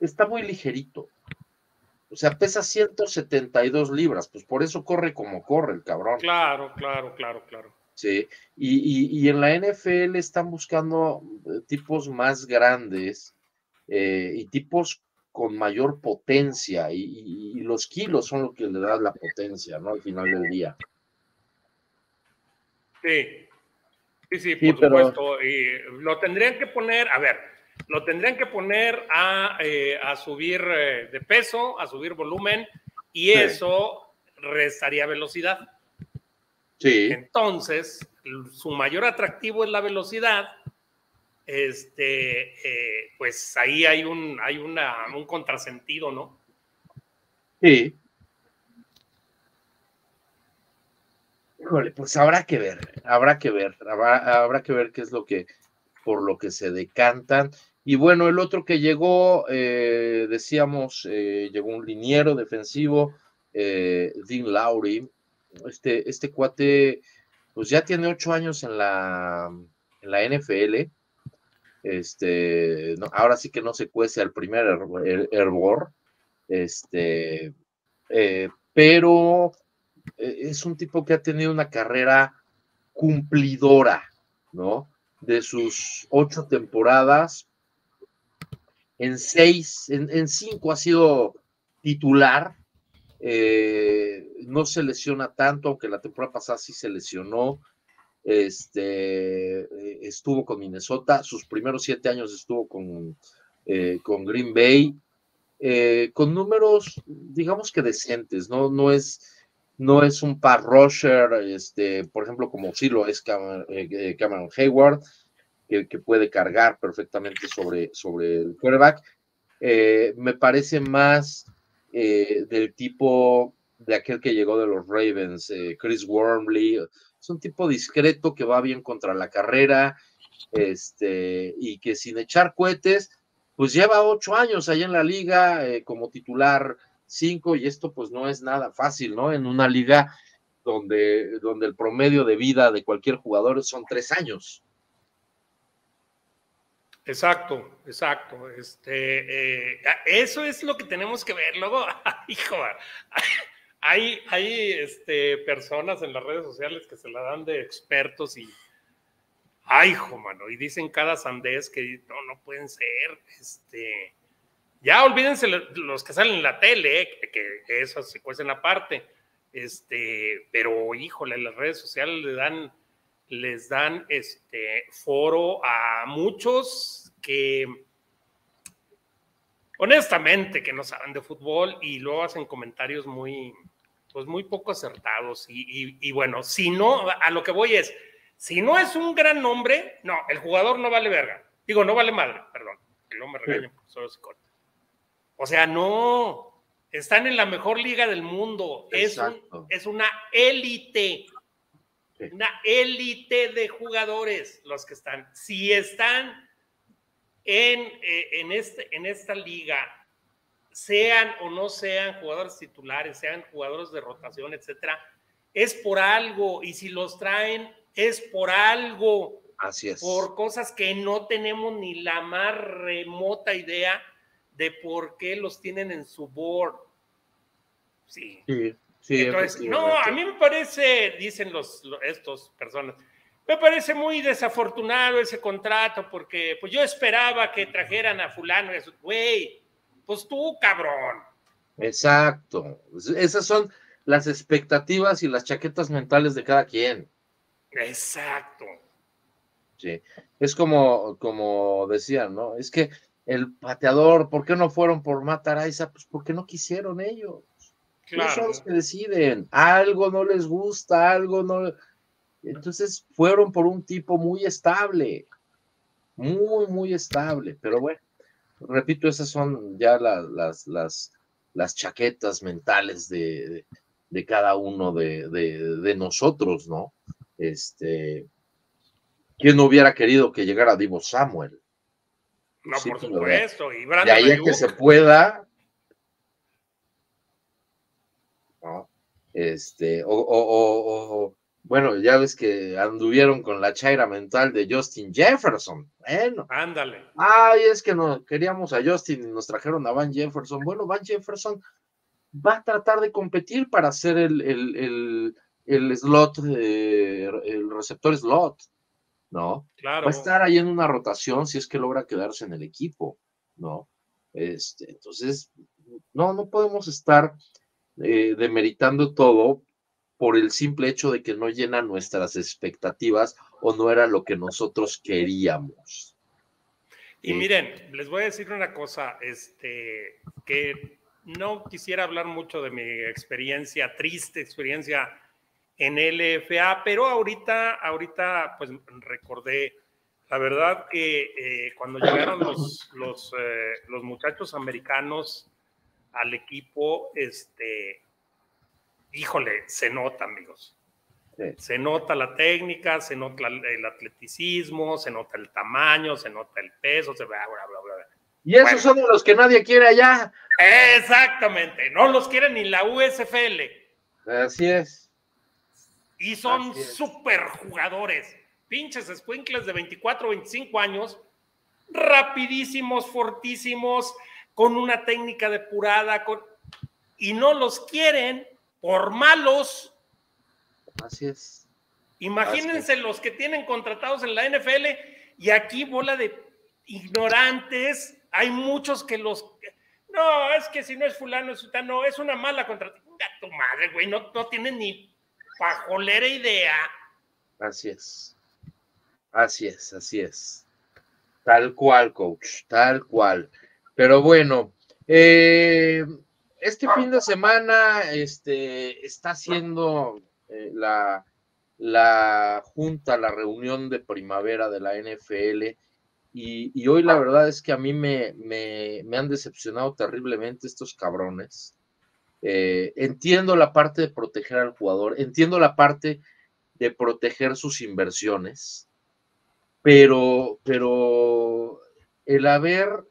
está muy ligerito. O sea, pesa 172 libras, pues por eso corre como corre el cabrón. Claro, claro, claro, claro. Sí, y, en la NFL están buscando eh, tipos más grandes eh, y tipos con mayor potencia y, los kilos son lo que le da la potencia, ¿no? Al final del día. Sí, sí, sí, por supuesto. Y lo tendrían que poner, a ver, lo tendrían que poner a, eh, subir de peso, a subir volumen y eso restaría velocidad. Sí. Entonces, su mayor atractivo es la velocidad. Este, eh, pues ahí hay un, hay una, un contrasentido, ¿no? Sí. Híjole, pues habrá que ver, habrá que ver, habrá, que ver qué es lo que, por lo que se decantan. Y bueno, el otro que llegó, eh, decíamos, eh, llegó un liniero defensivo, Dean Lowry, este, este cuate, pues ya tiene ocho años en la, en la NFL. Este, ahora sí que no se cuece al primer hervor. Este, eh, pero eh, es un tipo que ha tenido una carrera cumplidora, ¿no? De sus ocho temporadas, en seis, en, en cinco ha sido titular, eh, no se lesiona tanto, aunque la temporada pasada sí se lesionó. Este, eh, estuvo con Minnesota, sus primeros siete años estuvo con, eh, con Green Bay, con números, digamos que decentes, ¿no? No es, no es un par rusher, este, por ejemplo, como sí lo es Cameron, Hayward, que, que, puede cargar perfectamente sobre, sobre el quarterback. me parece más eh, del tipo de aquel que llegó de los Ravens, eh, Chris Wormley. Es un tipo discreto que va bien contra la carrera, este, y que sin echar cohetes, pues lleva ocho años ahí en la liga eh, como titular cinco, y esto pues no es nada fácil, ¿no? En una liga donde, donde el promedio de vida de cualquier jugador son tres años. Exacto, exacto. Este, eh, eso es lo que tenemos que ver. Luego, hijo, hay, hay este, personas en las redes sociales que se la dan de expertos y, ay, hijo, mano, y dicen cada sandés que no, no pueden ser. Este, ya olvídense los que salen en la tele, eh, que, que eso se cuecen aparte. Este, pero híjole, las redes sociales le dan les dan este foro a muchos que honestamente que no saben de fútbol y luego hacen comentarios muy pues muy poco acertados. Y, bueno, si no, a lo que voy es, si no es un gran nombre, no, el jugador no vale verga. Digo, no vale madre, perdón, que no me regañen O sea, no, están en la mejor liga del mundo, es, es una élite una élite de jugadores los que están. Si están en, eh, en, este, en esta liga, sean o no sean jugadores titulares, sean jugadores de rotación, etcétera, es por algo. Y si los traen, es por algo. Así es. Por cosas que no tenemos ni la más remota idea de por qué los tienen en su board. Sí. Entonces, no, a mí me parece, dicen los, estos personas, me parece muy desafortunado ese contrato porque pues yo esperaba que trajeran a fulano y eso, güey, pues tú, cabrón. Exacto. Esas son las expectativas y las chaquetas mentales de cada quien. Exacto. Sí. Es como, como decían, ¿no? Es que el pateador, ¿por qué no fueron por matar a esa? Pues porque no quisieron ellos. Claro. son los que deciden. Algo no les gusta, algo no. Entonces fueron por un tipo muy estable. Muy, muy estable. Pero bueno, repito, esas son ya las, las, las, chaquetas mentales de, de, cada uno de, de, nosotros, ¿no? Este. ¿Quién no hubiera querido que llegara Divo Samuel? No, por supuesto. Y de ahí que se pueda. Este, o, bueno, ya ves que anduvieron con la chaira mental de Justin Jefferson. Bueno. Ándale. Ay, es que no queríamos a Justin y nos trajeron a Van Jefferson. Bueno, Van Jefferson va a tratar de competir para ser el, el, el, slot, el receptor slot. ¿no? Claro. Va a estar ahí en una rotación si es que logra quedarse en el equipo, ¿no? Este, entonces, no, no podemos estar eh, demeritando todo por el simple hecho de que no llena nuestras expectativas o no era lo que nosotros queríamos. Y miren, les voy a decir una cosa, este, que no quisiera hablar mucho de mi experiencia, triste experiencia en LFA, pero ahorita, ahorita, pues recordé, la verdad que eh, cuando llegaron los, los, eh, los, muchachos americanos al equipo, este, híjole, se nota, amigos. Se nota la técnica, se nota el atleticismo, se nota el tamaño, se nota el peso, se bla, bla, bla, bla. Y esos son los que nadie quiere allá. Exactamente, no los quiere ni la USFL. Así es. Y son súper jugadores. Pinches squinkles de 24, 25 años, rapidísimos, fortísimos, con una técnica depurada, con... y no los quieren por malos. Así es. Imagínense los que tienen contratados en la NFL y aquí bola de ignorantes. Hay muchos que los. No, es que si no es fulano, es no, es una mala contratación. Tu madre, güey, no, no tienen ni pajolera idea. Así es. Así es, así es. Tal cual, coach, tal cual. Pero bueno, eh, este fin de semana este, está haciendo eh, la, la junta, la reunión de primavera de la NFL. Y, hoy la verdad es que a mí me, me, me han decepcionado terriblemente estos cabrones. Eh, entiendo la parte de proteger al jugador, entiendo la parte de proteger sus inversiones, pero, pero el haber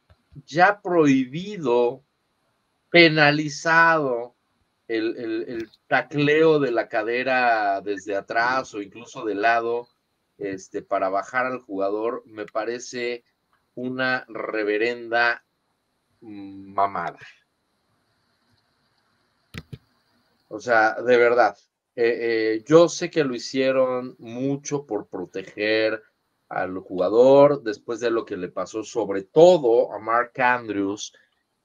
ya prohibido, penalizado el, tacleo de la cadera desde atrás o incluso de lado, este, para bajar al jugador, me parece una reverenda mamada. O sea, de verdad, eh, eh, yo sé que lo hicieron mucho por proteger al jugador después de lo que le pasó, sobre todo a Mark Andrews,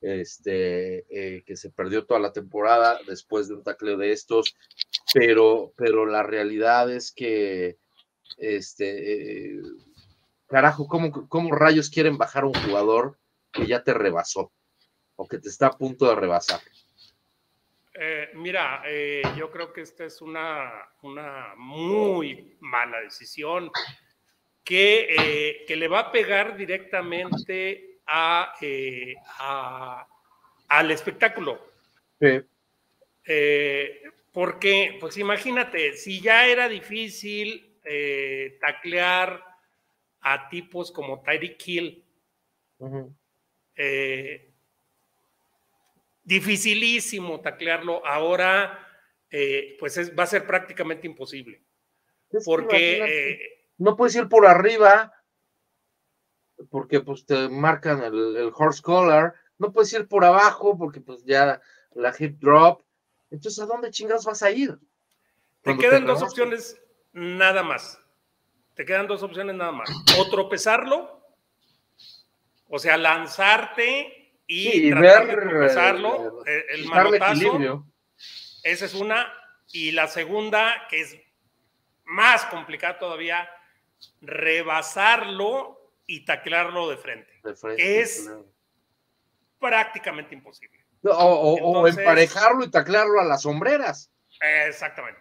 este, eh, que se perdió toda la temporada después de un tacleo de estos, pero, pero la realidad es que, este, carajo, ¿cómo, ¿cómo rayos quieren bajar a un jugador que ya te rebasó o que te está a punto de rebasar? Eh, mira, eh, yo creo que esta es una, una muy mala decisión que, eh, que, le va a pegar directamente a, al espectáculo. porque, pues imagínate, si ya era difícil taclear a tipos como Tyreek Hill, dificilísimo taclearlo. Ahora, eh, pues va a ser prácticamente imposible. porque... Eh, no puedes ir por arriba, porque pues te marcan el, horse collar. No puedes ir por abajo, porque pues ya la hip drop. Entonces, ¿a dónde chingados vas a ir? Te quedan dos opciones nada más. Te quedan dos opciones nada más. O tropezarlo, o sea, lanzarte y tratar de tropezarlo, eh, el, el manotazo. Esa es una. Y la segunda, que es más complicada todavía, rebasarlo y taclarlo de frente. es prácticamente imposible. O, emparejarlo y taclarlo a las sombreras. Exactamente.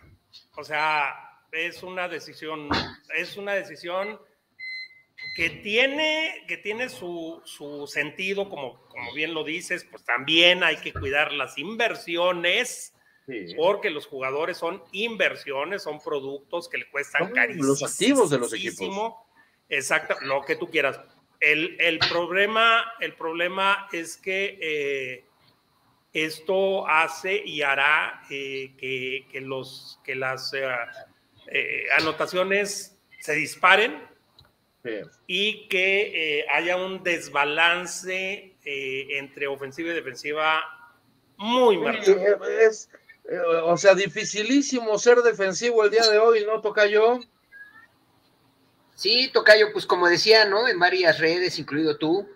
O sea, es una decisión, es una decisión que tiene, que tiene su, sentido, como, como bien lo dices, pues también hay que cuidar las inversiones, porque los jugadores son inversiones, son productos que le cuestan carísimo. Los activos de los equipos. Exacto, lo que tú quieras. El, problema, el problema es que eh, esto hace y hará eh, que, los, que las eh, anotaciones se disparen y que haya un desbalance entre ofensiva y defensiva muy marcado. O sea, dificilísimo ser defensivo el día de hoy, ¿no, toca yo? Sí, Tocayo, pues como decía, ¿no? En varias redes, incluido tú,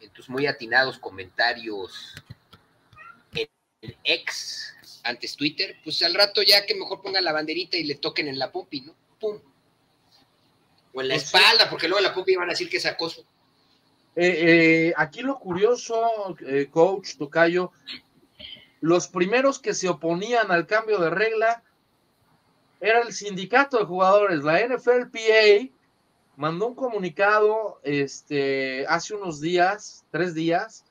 en tus muy atinados comentarios en el ex, antes Twitter, pues al rato ya que mejor pongan la banderita y le toquen en la pompi, ¿no? ¡Pum! O en la pues espalda, porque luego la pompi van a decir que es acoso. Eh, eh, aquí lo curioso, eh, coach Tocayo, los primeros que se oponían al cambio de regla era el sindicato de jugadores, la NFLPA mandó un comunicado este, hace unos días, tres días,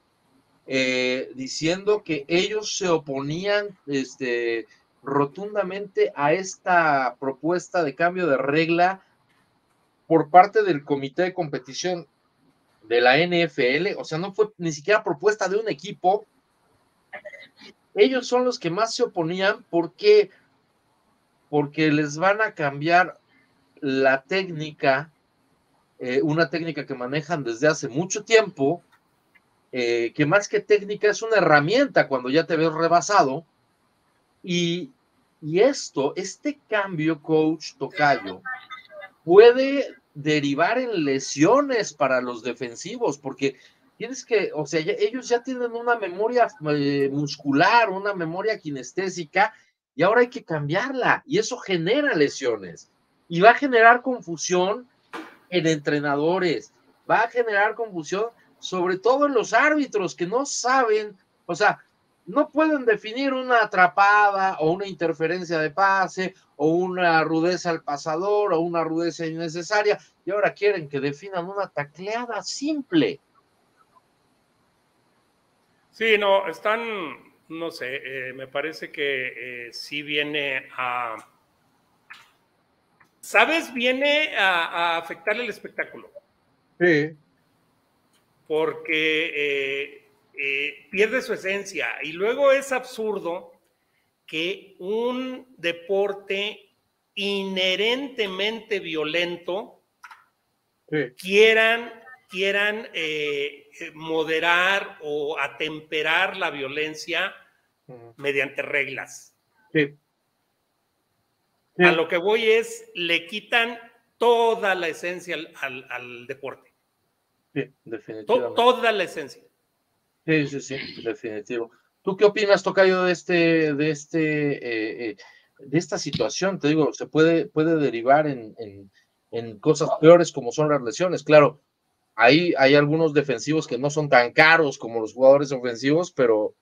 eh, diciendo que ellos se oponían este, rotundamente a esta propuesta de cambio de regla por parte del comité de competición de la NFL, o sea, no fue ni siquiera propuesta de un equipo. Ellos son los que más se oponían porque porque les van a cambiar la técnica, eh, una técnica que manejan desde hace mucho tiempo, eh, que más que técnica es una herramienta cuando ya te ves rebasado. Y, y esto, este cambio, coach Tocayo, puede derivar en lesiones para los defensivos, porque tienes que, o sea, ellos ya tienen una memoria eh, muscular, una memoria kinestésica y ahora hay que cambiarla y eso genera lesiones y va a generar confusión en entrenadores, va a generar confusión sobre todo en los árbitros que no saben, o sea, no pueden definir una atrapada o una interferencia de pase o una rudeza al pasador o una rudeza innecesaria y ahora quieren que definan una tacleada simple. Sí, no, están no sé, eh, me parece que eh, sí viene a... ¿Sabes? Viene a, afectar el espectáculo. Sí. Porque eh, pierde su esencia. Y luego es absurdo que un deporte inherentemente violento quieran, quieran moderar o atemperar la violencia mediante reglas. A lo que voy es, le quitan toda la esencia al, deporte. Sí, definitivamente. toda la esencia. Sí, sí, sí, definitivo. ¿Tú qué opinas, Tocayo, de este, de este, eh, eh, de esta situación? Te digo, se puede, puede derivar en, en, cosas peores como son las lesiones. Claro, hay, hay algunos defensivos que no son tan caros como los jugadores ofensivos, pero,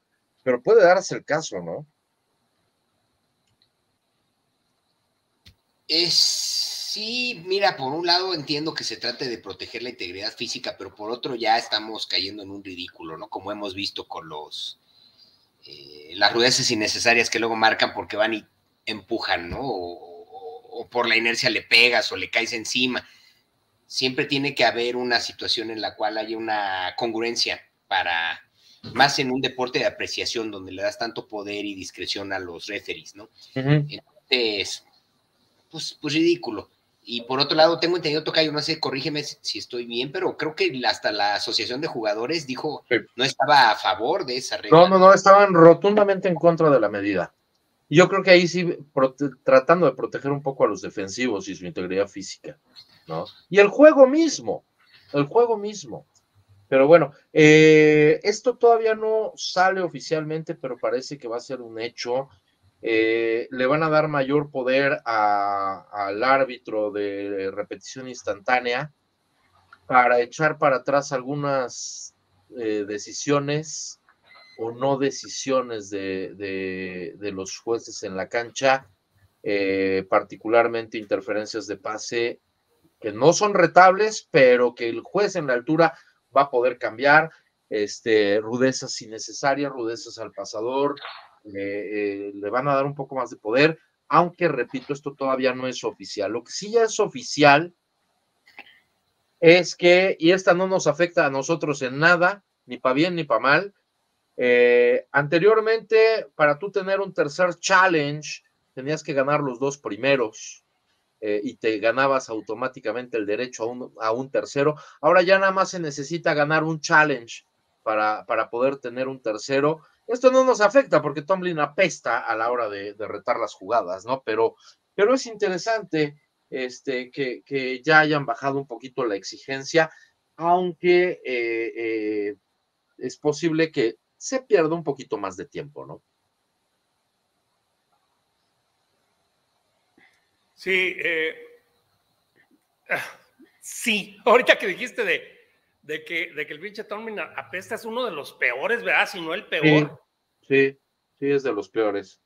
pero puede darse el caso, ¿no? Es, sí, mira, por un lado entiendo que se trate de proteger la integridad física, pero por otro ya estamos cayendo en un ridículo, ¿no? Como hemos visto con los eh, las rudeces innecesarias que luego marcan porque van y empujan, ¿no? o, por la inercia le pegas o le caes encima. Siempre tiene que haber una situación en la cual haya una congruencia para más en un deporte de apreciación donde le das tanto poder y discreción a los referees, ¿no? Entonces, pues, pues ridículo. Y por otro lado, tengo entendido, Tocayo, no sé, corrígeme si estoy bien, pero creo que hasta la Asociación de Jugadores dijo no estaba a favor de esa regla. No, no, no, estaban rotundamente en contra de la medida. Yo creo que ahí sí, tratando de proteger un poco a los defensivos y su integridad física, Y el juego mismo, el juego mismo. Pero bueno, eh, esto todavía no sale oficialmente, pero parece que va a ser un hecho. Eh, le van a dar mayor poder al árbitro de repetición instantánea para echar para atrás algunas eh, decisiones o no decisiones de, los jueces en la cancha, particularmente interferencias de pase que no son retables, pero que el juez en la altura va a poder cambiar, este, rudezas innecesarias, rudezas al pasador, eh, le van a dar un poco más de poder, aunque repito, esto todavía no es oficial. Lo que sí ya es oficial es que, y esta no nos afecta a nosotros en nada, ni para bien ni para mal, eh, anteriormente, para tú tener un tercer challenge, tenías que ganar los dos primeros. Eh, y te ganabas automáticamente el derecho a un, tercero. Ahora ya nada más se necesita ganar un challenge para, poder tener un tercero. Esto no nos afecta porque Tomlin apesta a la hora de, retar las jugadas, ¿no? Pero, es interesante este, que, que, ya hayan bajado un poquito la exigencia, aunque eh, eh, es posible que se pierda un poquito más de tiempo, ¿no? Sí, eh, sí, ahorita que dijiste de, de, que, de que el pinche Tomlin apesta es uno de los peores, ¿verdad? Si no el peor. Sí, sí, es de los peores.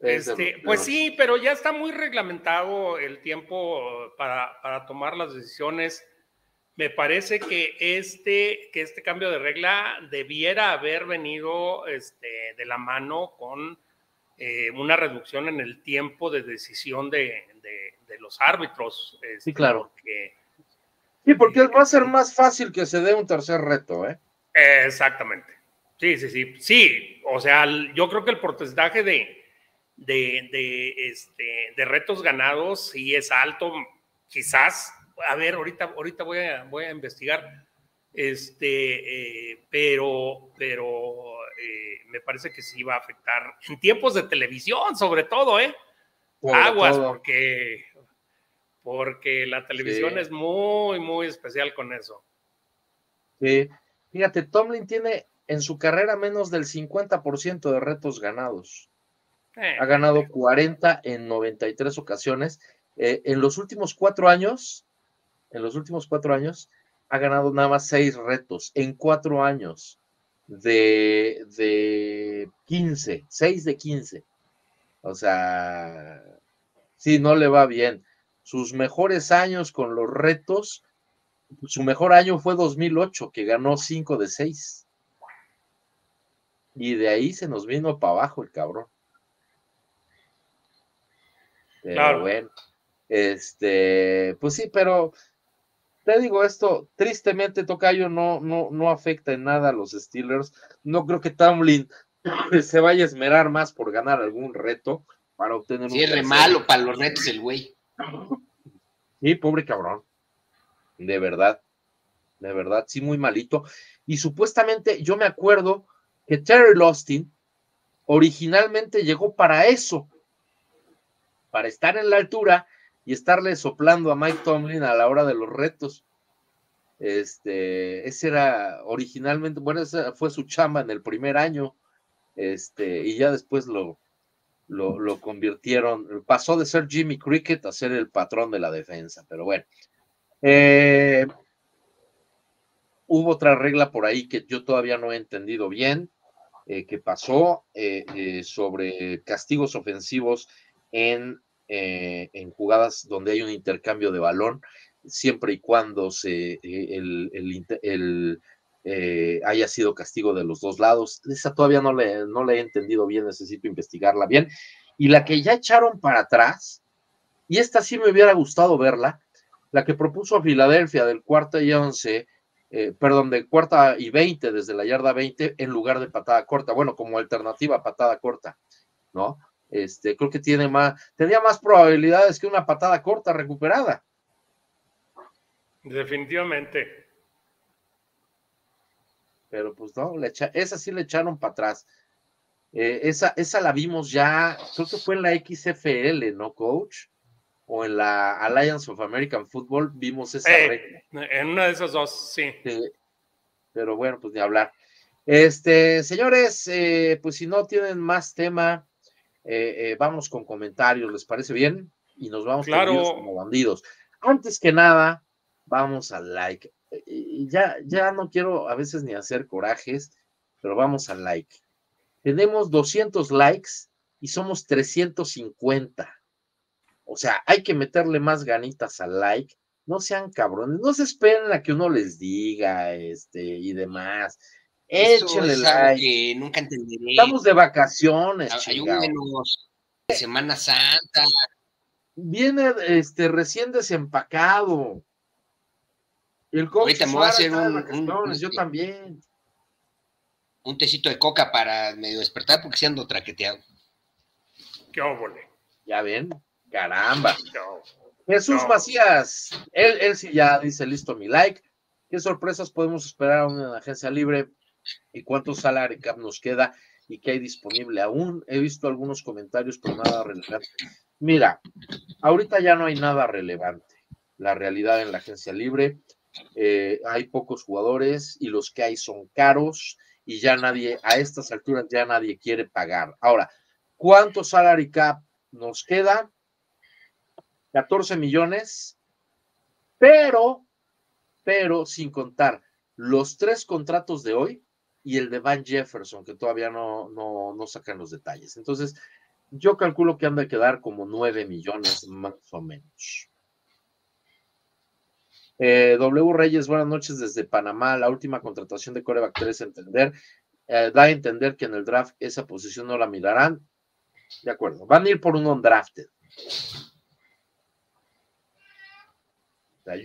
Este, pues sí, pero ya está muy reglamentado el tiempo para, para, tomar las decisiones. Me parece que este, que este cambio de regla debiera haber venido este, de la mano con eh, una reducción en el tiempo de decisión de, los árbitros. sí, este, claro. Porque, sí, porque va a ser más fácil que se dé un tercer reto, ¿eh? Exactamente. Sí, sí, sí. Sí, o sea, yo creo que el porcentaje de, de, este, de retos ganados sí es alto, quizás. A ver, ahorita, ahorita voy, a, voy a investigar. Este, eh, pero, pero eh, me parece que sí va a afectar en tiempos de televisión, sobre todo, ¿eh? Aguas, porque, porque la televisión es muy, muy especial con eso. Sí, fíjate, Tomlin tiene en su carrera menos del 50% de retos ganados. Eh, ha ganado 40 en 93 ocasiones. en los últimos cuatro años, en los últimos cuatro años, ha ganado nada más seis retos en cuatro años de, de 15, seis de 15. O sea, sí, no le va bien. Sus mejores años con los retos, su mejor año fue 2008, que ganó cinco de seis. Y de ahí se nos vino para abajo el cabrón. claro. bueno, este, pues sí, pero te digo esto, tristemente Tocayo no, no, no afecta en nada a los Steelers. No creo que Tomlin se vaya a esmerar más por ganar algún reto para obtener sí, un. Es malo para los retos el güey. Sí, pobre cabrón. De verdad. De verdad, sí, muy malito. Y supuestamente yo me acuerdo que Terry Lostin originalmente llegó para eso, para estar en la altura y estarle soplando a Mike Tomlin a la hora de los retos. Este, ese era originalmente, bueno, esa fue su chamba en el primer año, este, y ya después lo, lo, convirtieron, pasó de ser Jimmy Cricket a ser el patrón de la defensa, pero bueno. Eh, hubo otra regla por ahí que yo todavía no he entendido bien, eh, que pasó eh, sobre castigos ofensivos en eh, en jugadas donde hay un intercambio de balón, siempre y cuando se, eh, eh, haya sido castigo de los dos lados. Esa todavía no le, no le he entendido bien, necesito investigarla bien. Y la que ya echaron para atrás, y esta sí me hubiera gustado verla, la que propuso a Filadelfia del cuarta y once, perdón, de cuarta y veinte desde la yarda 20 en lugar de patada corta, bueno, como alternativa patada corta, ¿no? Este, creo que tiene más, tenía más probabilidades que una patada corta recuperada. Definitivamente. Pero pues no, le echa, esa sí le echaron para atrás. Eh, esa, esa la vimos ya, creo que fue en la XFL, ¿no, coach? O en la Alliance of American Football vimos esa eh, En una de esas dos, sí. Pero bueno, pues ni hablar. Este, señores, eh, pues si no tienen más tema, vamos con comentarios, ¿les parece bien? Y nos vamos claro. como bandidos. Antes que nada, vamos al like. Ya, ya no quiero a veces ni hacer corajes, pero vamos al like. Tenemos 200 likes y somos 350. O sea, hay que meterle más ganitas al like. No sean cabrones, no se esperen a que uno les diga este y demás. Échenle like. nunca entenderé. Estamos de vacaciones, Ayúdenos. De Semana Santa. Viene este recién desempacado. El Ahorita me voy a hacer un, yo también un tecito de coca para medio despertar porque si ando traqueteado. Qué óvole. Ya ven, caramba. Jesús Macías, él, él sí ya dice listo mi like. ¿Qué sorpresas podemos esperar a una agencia libre? ¿Y cuánto salary cap nos queda? ¿Y qué hay disponible aún? He visto algunos comentarios, pero nada relevante. Mira, ahorita ya no hay nada relevante. La realidad en la agencia libre, eh, hay pocos jugadores y los que hay son caros y ya nadie, a estas alturas ya nadie quiere pagar. Ahora, ¿cuánto salary cap nos queda? 14 millones, pero, pero sin contar los tres contratos de hoy y el de Van Jefferson, que todavía no, no, no sacan los detalles. Entonces, yo calculo que han de quedar como 9 millones más o menos. Eh, w Reyes, buenas noches desde Panamá. La última contratación de Coreback 3, entender, eh, da a entender que en el draft esa posición no la mirarán. De acuerdo, van a ir por un undrafted.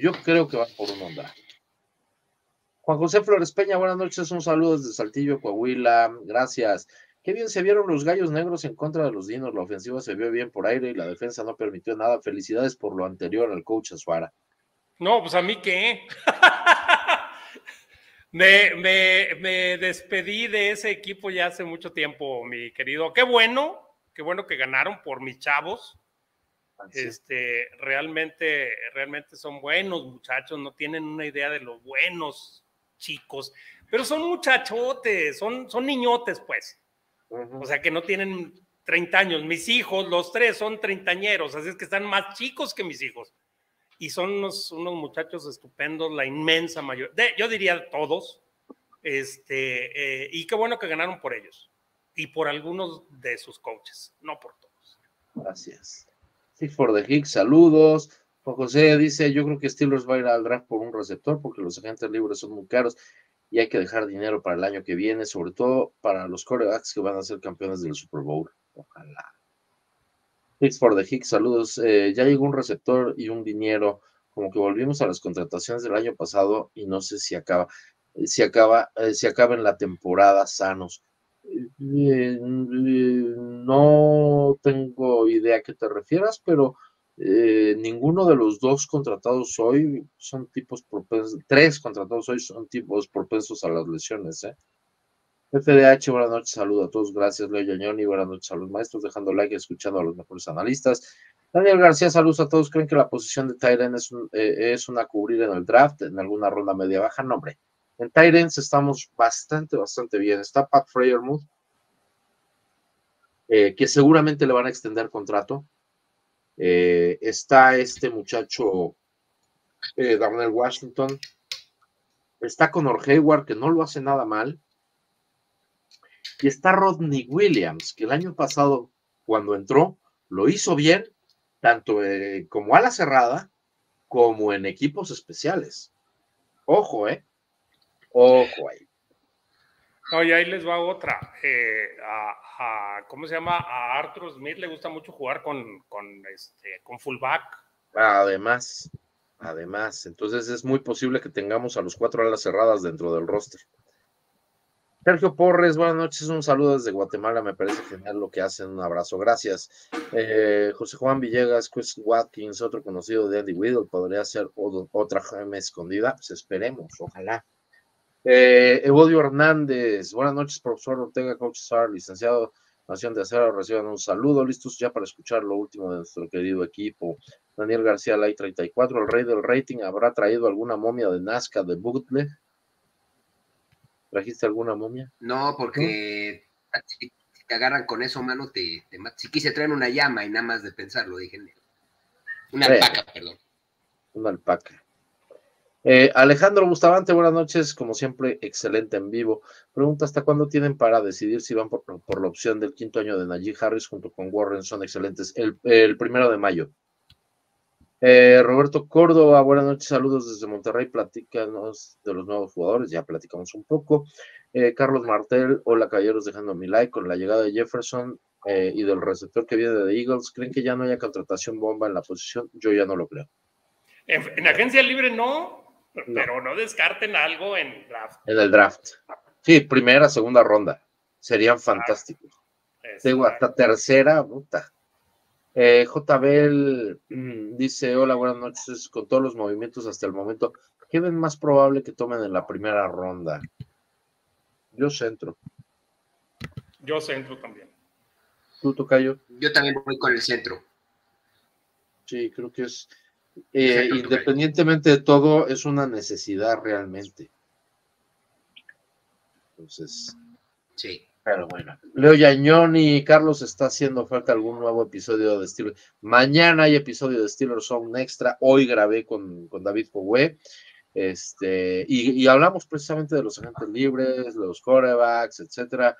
yo creo que van por un undrafted. Juan José Flores Peña, buenas noches, un saludo desde Saltillo, Coahuila, gracias. Qué bien se vieron los gallos negros en contra de los dinos, la ofensiva se vio bien por aire y la defensa no permitió nada. Felicidades por lo anterior al coach Azuara. No, pues a mí qué. me, me, despedí de ese equipo ya hace mucho tiempo, mi querido. Qué bueno, qué bueno que ganaron por mis chavos. Este, realmente, realmente son buenos muchachos, no tienen una idea de los buenos chicos, pero son muchachotes, son, son niñotes, pues. O sea, que no tienen 30 años. Mis hijos, los tres, son treintañeros, así es que están más chicos que mis hijos y son unos, unos muchachos estupendos, la inmensa mayoría, yo diría todos, este, eh, y qué bueno que ganaron por ellos y por algunos de sus coaches, no por todos. Gracias. Six for the Hicks, saludos. José dice, yo creo que Steelers va a ir al draft por un receptor porque los agentes libres son muy caros y hay que dejar dinero para el año que viene, sobre todo para los corebacks que van a ser campeones del Super Bowl. Ojalá. Hicks for the Hicks, saludos. Eh, ya llegó un receptor y un dinero, como que volvimos a las contrataciones del año pasado y no sé si acaba, eh, si acaba, eh, si acaba en la temporada sanos. no tengo idea a qué te refieras, pero ninguno de los dos contratados hoy son tipos propensos, tres contratados hoy son tipos propensos a las lesiones, ¿eh? FDH, buenas noches, saludo a todos, gracias Leo y buenas noches a los maestros, dejando like escuchando a los mejores analistas. Daniel García, saludos a todos, ¿creen que la posición de Tyren es, eh, es una cubrir en el draft, en alguna ronda media baja? No, hombre, en Tyrens estamos bastante, bastante bien. Está Pat Freyermuth, eh, que seguramente le van a extender contrato. Eh, está este muchacho, Darnell Washington. Está Conor Hayward, que no lo hace nada mal y está Rodney Williams, que el año pasado, cuando entró, lo hizo bien, tanto eh, como a la cerrada, como en equipos especiales. Ojo, ¿eh? Ojo ahí. No, y ahí les va otra. Eh, ¿Cómo se llama? A Arthur Smith le gusta mucho jugar con, con, este, con fullback. Además, además, entonces es muy posible que tengamos a los cuatro alas cerradas dentro del roster. Sergio Porres, buenas noches, un saludo desde Guatemala, me parece genial lo que hacen, un abrazo, gracias. Eh, José Juan Villegas, Chris Watkins, otro conocido de Andy Whittle, podría ser otra gema escondida, pues esperemos, ojalá. Eh, Evodio Hernández, buenas noches, profesor Ortega, coach Sar, licenciado Nación de Acero, reciban un saludo, listos ya para escuchar lo último de nuestro querido equipo. Daniel García, Light 34, el rey del rating, ¿habrá traído alguna momia de Nazca de Bootle? ¿Trajiste alguna momia? No, porque si te agarran con eso, mano, te, te Si quise traer una llama y nada más de pensarlo, dije. Una alpaca, perdón. Una alpaca. Eh, Alejandro Bustamante, buenas noches, como siempre, excelente en vivo. Pregunta, ¿hasta cuándo tienen para decidir si van por, la opción del quinto año de Najee Harris junto con Warren? Son excelentes. El, primero de mayo. Eh, Roberto Córdoba, buenas noches, saludos desde Monterrey, platícanos de los nuevos jugadores, ya platicamos un poco. Eh, Carlos Martel, hola caballeros, dejando mi like con la llegada de Jefferson y del receptor que viene de Eagles. ¿Creen que ya no haya contratación bomba en la posición? Yo ya no lo creo. en agencia libre no, pero no descarten algo en draft. En el draft. Sí, primera, segunda ronda. Serían fantásticos. Tengo hasta tercera, puta. Eh, JBL mm, dice: Hola, buenas noches. Con todos los movimientos hasta el momento, ¿qué ven más probable que tomen en la primera ronda? Yo centro. Yo centro también. ¿Tú, Tocayo? Yo también voy con el centro. Sí, creo que es eh, independientemente de todo, es una necesidad realmente. Entonces, sí. Pero bueno, Leo Yañón y Carlos está haciendo falta algún nuevo episodio de Steelers. Mañana hay episodio de Steelers Song Extra. Hoy grabé con, David Foué. Este, y, hablamos precisamente de los agentes libres, los corebacks, etcétera.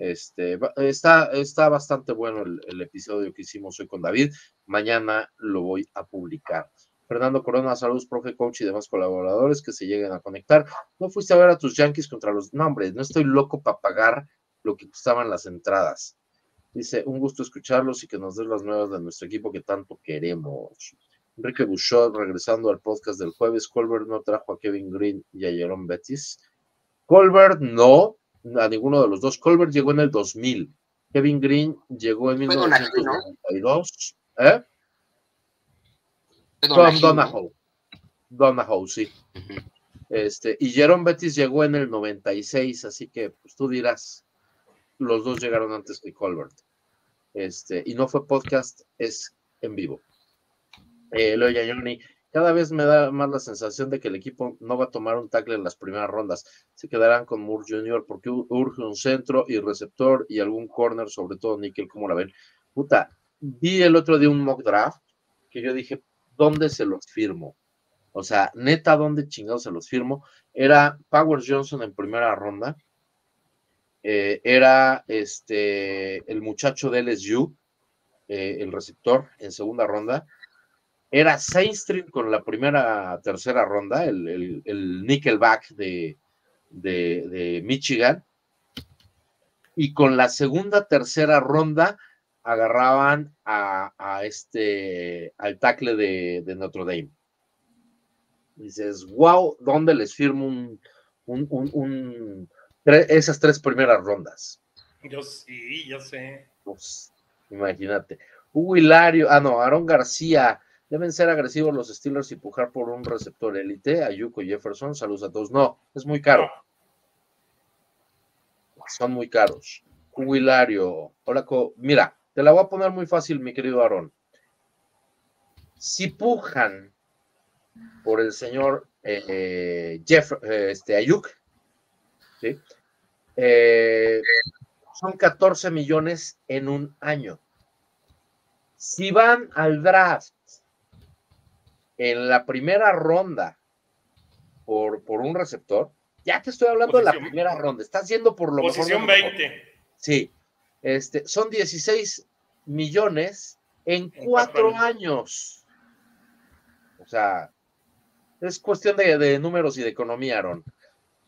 Este, está, está bastante bueno el, episodio que hicimos hoy con David. Mañana lo voy a publicar. Fernando Corona, saludos, profe, coach y demás colaboradores que se lleguen a conectar. ¿No fuiste a ver a tus Yankees contra los nombres? No estoy loco para pagar lo que costaban las entradas. Dice, un gusto escucharlos y que nos den las nuevas de nuestro equipo que tanto queremos. Enrique Bouchot, regresando al podcast del jueves, Colbert no trajo a Kevin Green y a Jerome Betis. Colbert no, a ninguno de los dos. Colbert llegó en el 2000. Kevin Green llegó en 1992. ¿Eh? Tom Donahoe. Donahoe, sí. Este, y Jerome Bettis llegó en el 96, así que pues tú dirás, los dos llegaron antes que Colbert. Este, y no fue podcast, es en vivo. Eh, Loya Johnny, cada vez me da más la sensación de que el equipo no va a tomar un tackle en las primeras rondas. Se quedarán con Moore Jr. porque urge un centro y receptor y algún corner, sobre todo Nickel, como la ven. Puta, vi el otro día un mock draft que yo dije, ¿dónde se los firmo? O sea, neta, ¿dónde chingados se los firmo? Era Powers Johnson en primera ronda. Eh, era este el muchacho de LSU, eh, el receptor en segunda ronda era Sainstream con la primera, tercera ronda, el, Nickelback de, de, Michigan. Y con la segunda, tercera ronda agarraban a, este, al tackle de, Notre Dame. dices, wow, ¿dónde les firmo un, un, esas tres primeras rondas? Yo sí, yo sé. Pues, imagínate. Hugo Hilario, ah, no, Aaron García, Deben ser agresivos los Steelers y pujar por un receptor élite, Ayuko Jefferson. Saludos a todos. No, es muy caro. Son muy caros. Huilario. Hola, mira, te la voy a poner muy fácil, mi querido Aaron. Si pujan por el señor eh, Jeff, eh, este, Ayuk, ¿sí? Eh, son 14 millones en un año. Si van al draft en la primera ronda por, por un receptor, ya te estoy hablando de la primera ronda, estás yendo por lo Posición 20. Sí, este, son 16 millones en, cuatro, años. O sea, es cuestión de, números y de economía, Aaron.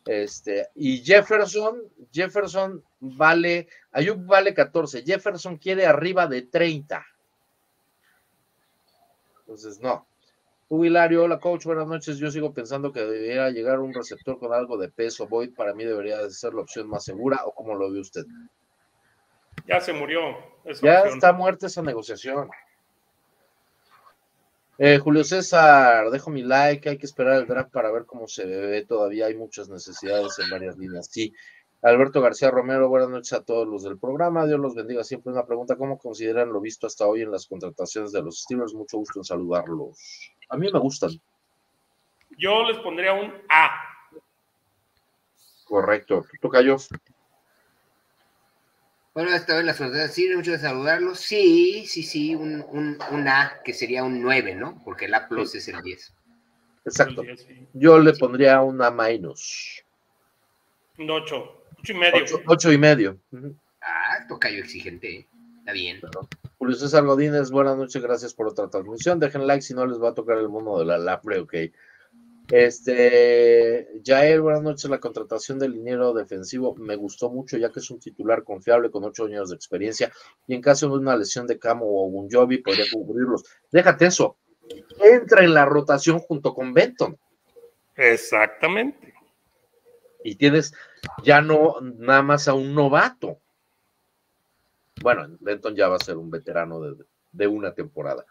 Este, y Jefferson, Jefferson vale, Ayuk vale 14, Jefferson quiere arriba de 30. Entonces, no. Jubilario, hola coach, buenas noches. Yo sigo pensando que debería llegar un receptor con algo de peso. Void para mí debería ser la opción más segura, o cómo lo ve usted. Ya se murió. ya está muerta esa negociación. Eh, Julio César, dejo mi like, hay que esperar el draft para ver cómo se ve, todavía hay muchas necesidades en varias líneas. Sí, Alberto García Romero, buenas noches a todos los del programa, Dios los bendiga. Siempre una pregunta, ¿cómo consideran lo visto hasta hoy en las contrataciones de los Steelers? Mucho gusto en saludarlos. A mí me gustan. Yo les pondría un A. Correcto, toca yo. Bueno, esta vez la fronteras, sí, mucho de saludarlos. Sí, sí, sí, un, un, A que sería un 9, ¿no? Porque el A plus es el 10. Exacto. Yo le pondría un A menos. Un 8, 8 y medio. 8, y medio. Ah, toca yo exigente, ¿eh? está bien. Julio César Godínez, buenas noches, gracias por otra transmisión. Dejen like si no les va a tocar el mundo de la lapre, ok. Este, Jael, buenas noches. La contratación del dinero defensivo me gustó mucho, ya que es un titular confiable con ocho años de experiencia y en caso de una lesión de Camo o un Jovi podría cubrirlos. Déjate eso. Entra en la rotación junto con Benton. Exactamente. Y tienes ya no nada más a un novato. Bueno, Benton ya va a ser un veterano de, de una temporada.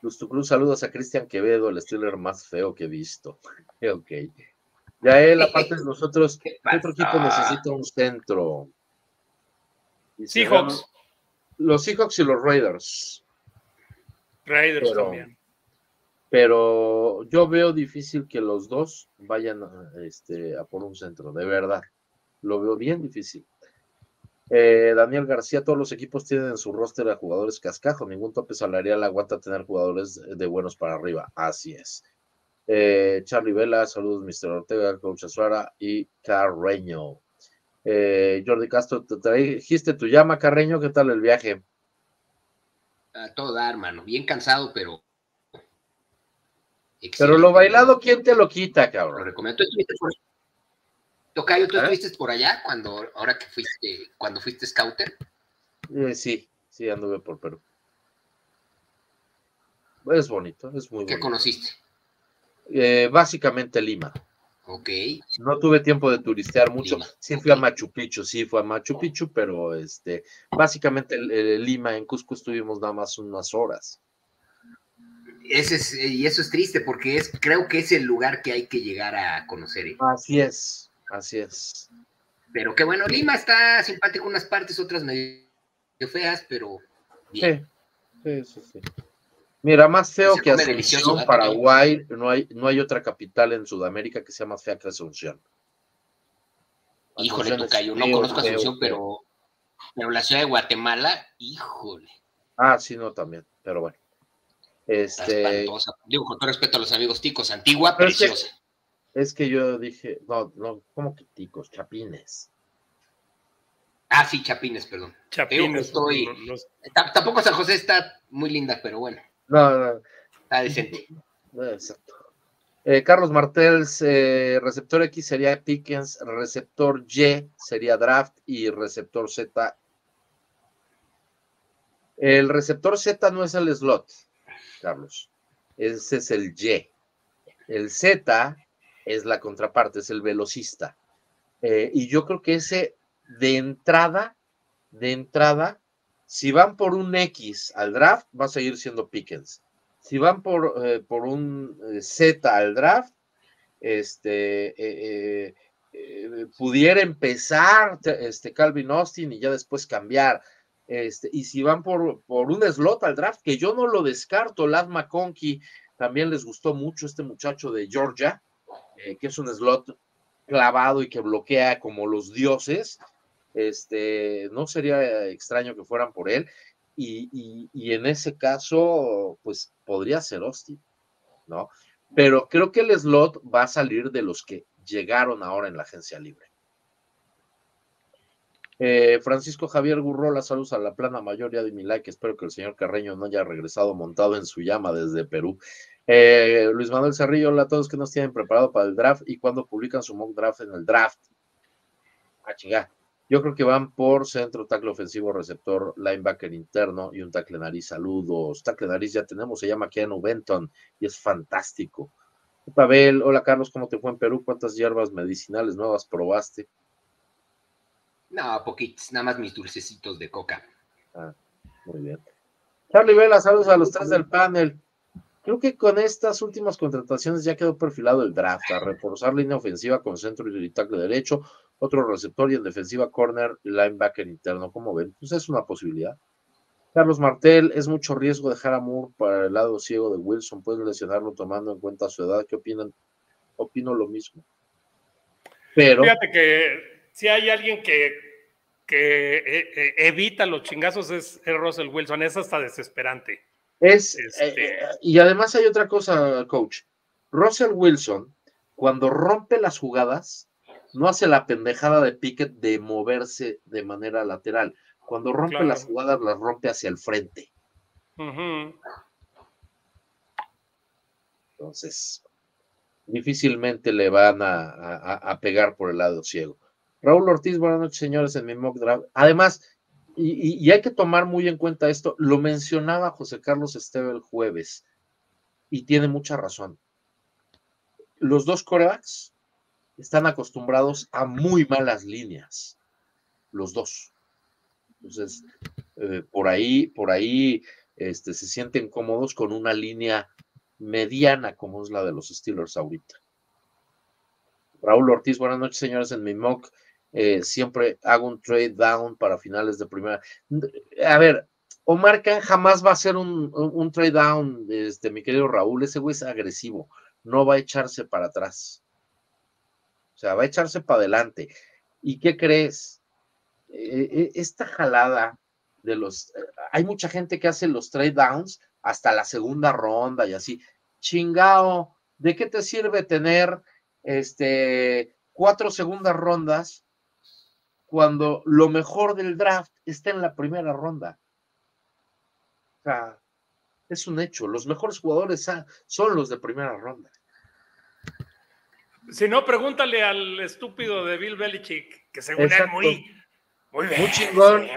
Luz Cruz, saludos a Cristian Quevedo, el Steeler más feo que he visto. ok. Ya él, aparte de nosotros, ¿qué otro equipo necesita un centro? Seahawks. Los Seahawks y los Raiders. Raiders también. Pero yo veo difícil que los dos vayan este, a por un centro, de verdad. Lo veo bien difícil. Eh, Daniel García, todos los equipos tienen en su roster a jugadores cascajo, ningún tope salarial aguanta tener jugadores de buenos para arriba, así es. Eh, Charlie Vela, saludos Mr. Ortega, Coach Azuara y Carreño. Eh, Jordi Castro, ¿te trajiste tu llama, Carreño? ¿Qué tal el viaje? A todo dar, hermano. Bien cansado, pero. Pero lo bailado, ¿quién te lo quita, cabrón? Lo recomiendo. Tocayo, ¿tú ¿Eh? estuviste por allá cuando, ahora que fuiste, cuando fuiste scouter? Eh, sí, sí, anduve por Perú. Es bonito, es muy bonito. ¿Qué conociste? Eh, básicamente Lima. Ok. No tuve tiempo de turistear mucho. Sí fui a Machu Picchu, sí fui a Machu Picchu, pero este, básicamente Lima, en Cusco estuvimos nada más unas horas. Ese es, y eso es triste porque es, creo que es el lugar que hay que llegar a conocer. Así es, Así es. Pero qué bueno, Lima está simpático unas partes, otras medio feas, pero bien. Sí, sí, sí. Mira, más feo que Asunción, Paraguay, no hay, no hay otra capital en Sudamérica que sea más fea que Asunción. Híjole, Tocayo, no conozco Asunción, pero, pero la ciudad de Guatemala, híjole. Ah, sí, no, también, pero bueno. Este... Digo, con todo respeto a los amigos ticos, antigua, preciosa. Es que yo dije, no, no, ¿cómo que ticos? Chapines. Ah, sí, Chapines, perdón. Chapines. Estoy... Tampoco San José está muy linda, pero bueno. No, no. Está decente. Exacto. Eh, Carlos Martels, eh, receptor X sería Pickens, receptor Y sería Draft y receptor Z. El receptor Z no es el slot, Carlos. Ese es el Y. El Z es la contraparte, es el velocista. Eh, y yo creo que ese de entrada, de entrada, si van por un X al draft, va a seguir siendo Pickens. Si van por, eh, por un eh, Z al draft, este, pudiera empezar este Calvin Austin y ya después cambiar. Este, y si van por, por un slot al draft, que yo no lo descarto, Lad McConkey también les gustó mucho este muchacho de Georgia, eh, que es un slot clavado y que bloquea como los dioses, este, no sería extraño que fueran por él. Y, en ese caso, pues podría ser Austin, ¿no? Pero creo que el slot va a salir de los que llegaron ahora en la agencia libre. Eh, Francisco Javier Gurrola, saludos a la plana mayoría de mi like. Espero que el señor Carreño no haya regresado montado en su llama desde Perú. Eh, Luis Manuel Cerrillo, hola a todos que nos tienen preparado para el draft y cuando publican su mock draft en el draft. Ah. Yo creo que van por centro, tackle ofensivo, receptor, linebacker interno y un tackle nariz. Saludos. Tackle nariz ya tenemos, se llama Keanu Benton y es fantástico. Pavel, hola Carlos, ¿cómo te fue en Perú? ¿Cuántas hierbas medicinales nuevas probaste? No, poquitos, nada más mis dulcecitos de coca. Ah, muy bien. Charlie Vela, saludos a los tres del panel. Creo que con estas últimas contrataciones ya quedó perfilado el draft, a reforzar línea ofensiva con centro y tackle derecho, otro receptor y en defensiva corner y linebacker interno. ¿Cómo ven? Pues es una posibilidad. Carlos Martel, es mucho riesgo dejar a Moore para el lado ciego de Wilson, pueden lesionarlo tomando en cuenta su edad. ¿Qué opinan? Opino lo mismo. Pero. Fíjate que si hay alguien que, que eh, eh, evita los chingazos es, es Russell Wilson, es hasta desesperante. Es, eh, este y además hay otra cosa, coach. Russell Wilson, cuando rompe las jugadas, no hace la pendejada de Pickett de moverse de manera lateral. Cuando rompe las jugadas, las rompe hacia el frente. Entonces, difícilmente le van a, pegar por el lado ciego. Raúl Ortiz, buenas noches, señores, en mi mock draft. Además, y, hay que tomar muy en cuenta esto, lo mencionaba José Carlos Esteve el jueves, y tiene mucha razón. Los dos corebacks están acostumbrados a muy malas líneas, los dos. Entonces, eh, por ahí, por ahí este, se sienten cómodos con una línea mediana como es la de los Steelers ahorita. Raúl Ortiz, buenas noches, señores, en mi mock. Eh, siempre hago un trade down para finales de primera. A ver, Omar Khan jamás va a hacer un, trade down, este, mi querido Raúl, ese güey es agresivo, no va a echarse para atrás. O sea, va a echarse para adelante. ¿Y qué crees? Eh, eh, esta jalada de los... hay mucha gente que hace los trade downs hasta la segunda ronda y así. Chingao, ¿de qué te sirve tener este cuatro segundas rondas cuando lo mejor del draft está en la primera ronda. O sea, es un hecho. Los mejores jugadores son los de primera ronda. Si no, pregúntale al estúpido de Bill Belichick, que según es muy, muy, bien, chingón.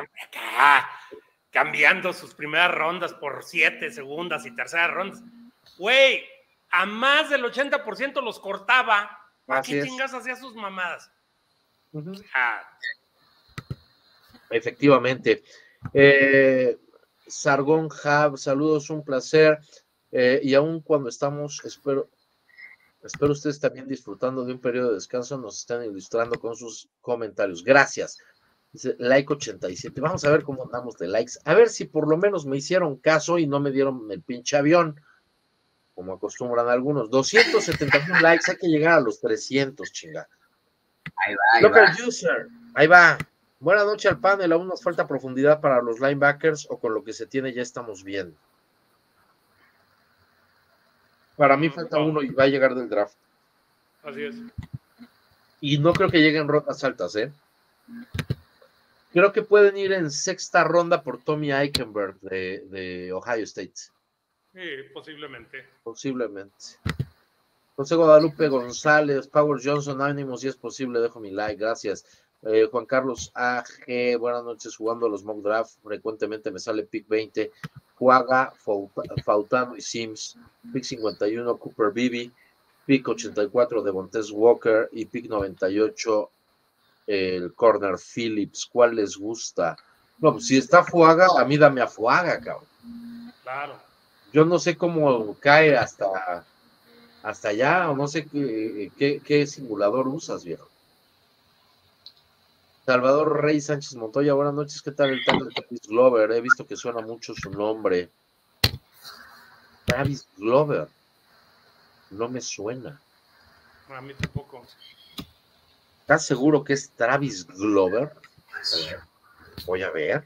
cambiando sus primeras rondas por siete segundas y terceras rondas. Güey, a más del 80% los cortaba. Aquí chingas hacía sus mamadas. Efectivamente. Eh, Sargón Hub, saludos, un placer. Eh, y aún cuando estamos, espero, espero ustedes también disfrutando de un periodo de descanso, nos están ilustrando con sus comentarios. Gracias. Dice like 87. Vamos a ver cómo andamos de likes. A ver si por lo menos me hicieron caso y no me dieron el pinche avión, como acostumbran algunos. 271 likes, hay que llegar a los 300, chinga. Ahí va. Ahí user, ahí va. Buenas noches al panel. Aún nos falta profundidad para los linebackers o con lo que se tiene ya estamos bien. Para mí falta uno y va a llegar del draft. Así es. Y no creo que lleguen rotas altas, ¿eh? Creo que pueden ir en sexta ronda por Tommy Eichenberg de, de Ohio State. Sí, posiblemente. Posiblemente. José Guadalupe González, Power Johnson, ánimos, si es posible, dejo mi like, gracias. Eh, Juan Carlos AG, buenas noches, jugando a los mock draft, frecuentemente me sale pick 20, Juaga, Fautano y Sims, pick 51, Cooper Bibi, pick 84 de Montes Walker y pick 98 el corner Phillips, ¿cuál les gusta? No, pues si está Fuaga, a mí dame a Fuaga, cabrón. Claro. Yo no sé cómo cae hasta, hasta allá, o no sé qué, qué, qué simulador usas, viejo. Salvador Rey Sánchez Montoya, buenas noches. ¿Qué tal el tal de Travis Glover? He visto que suena mucho su nombre. Travis Glover. No me suena. A mí tampoco. ¿Estás seguro que es Travis Glover? Voy a ver.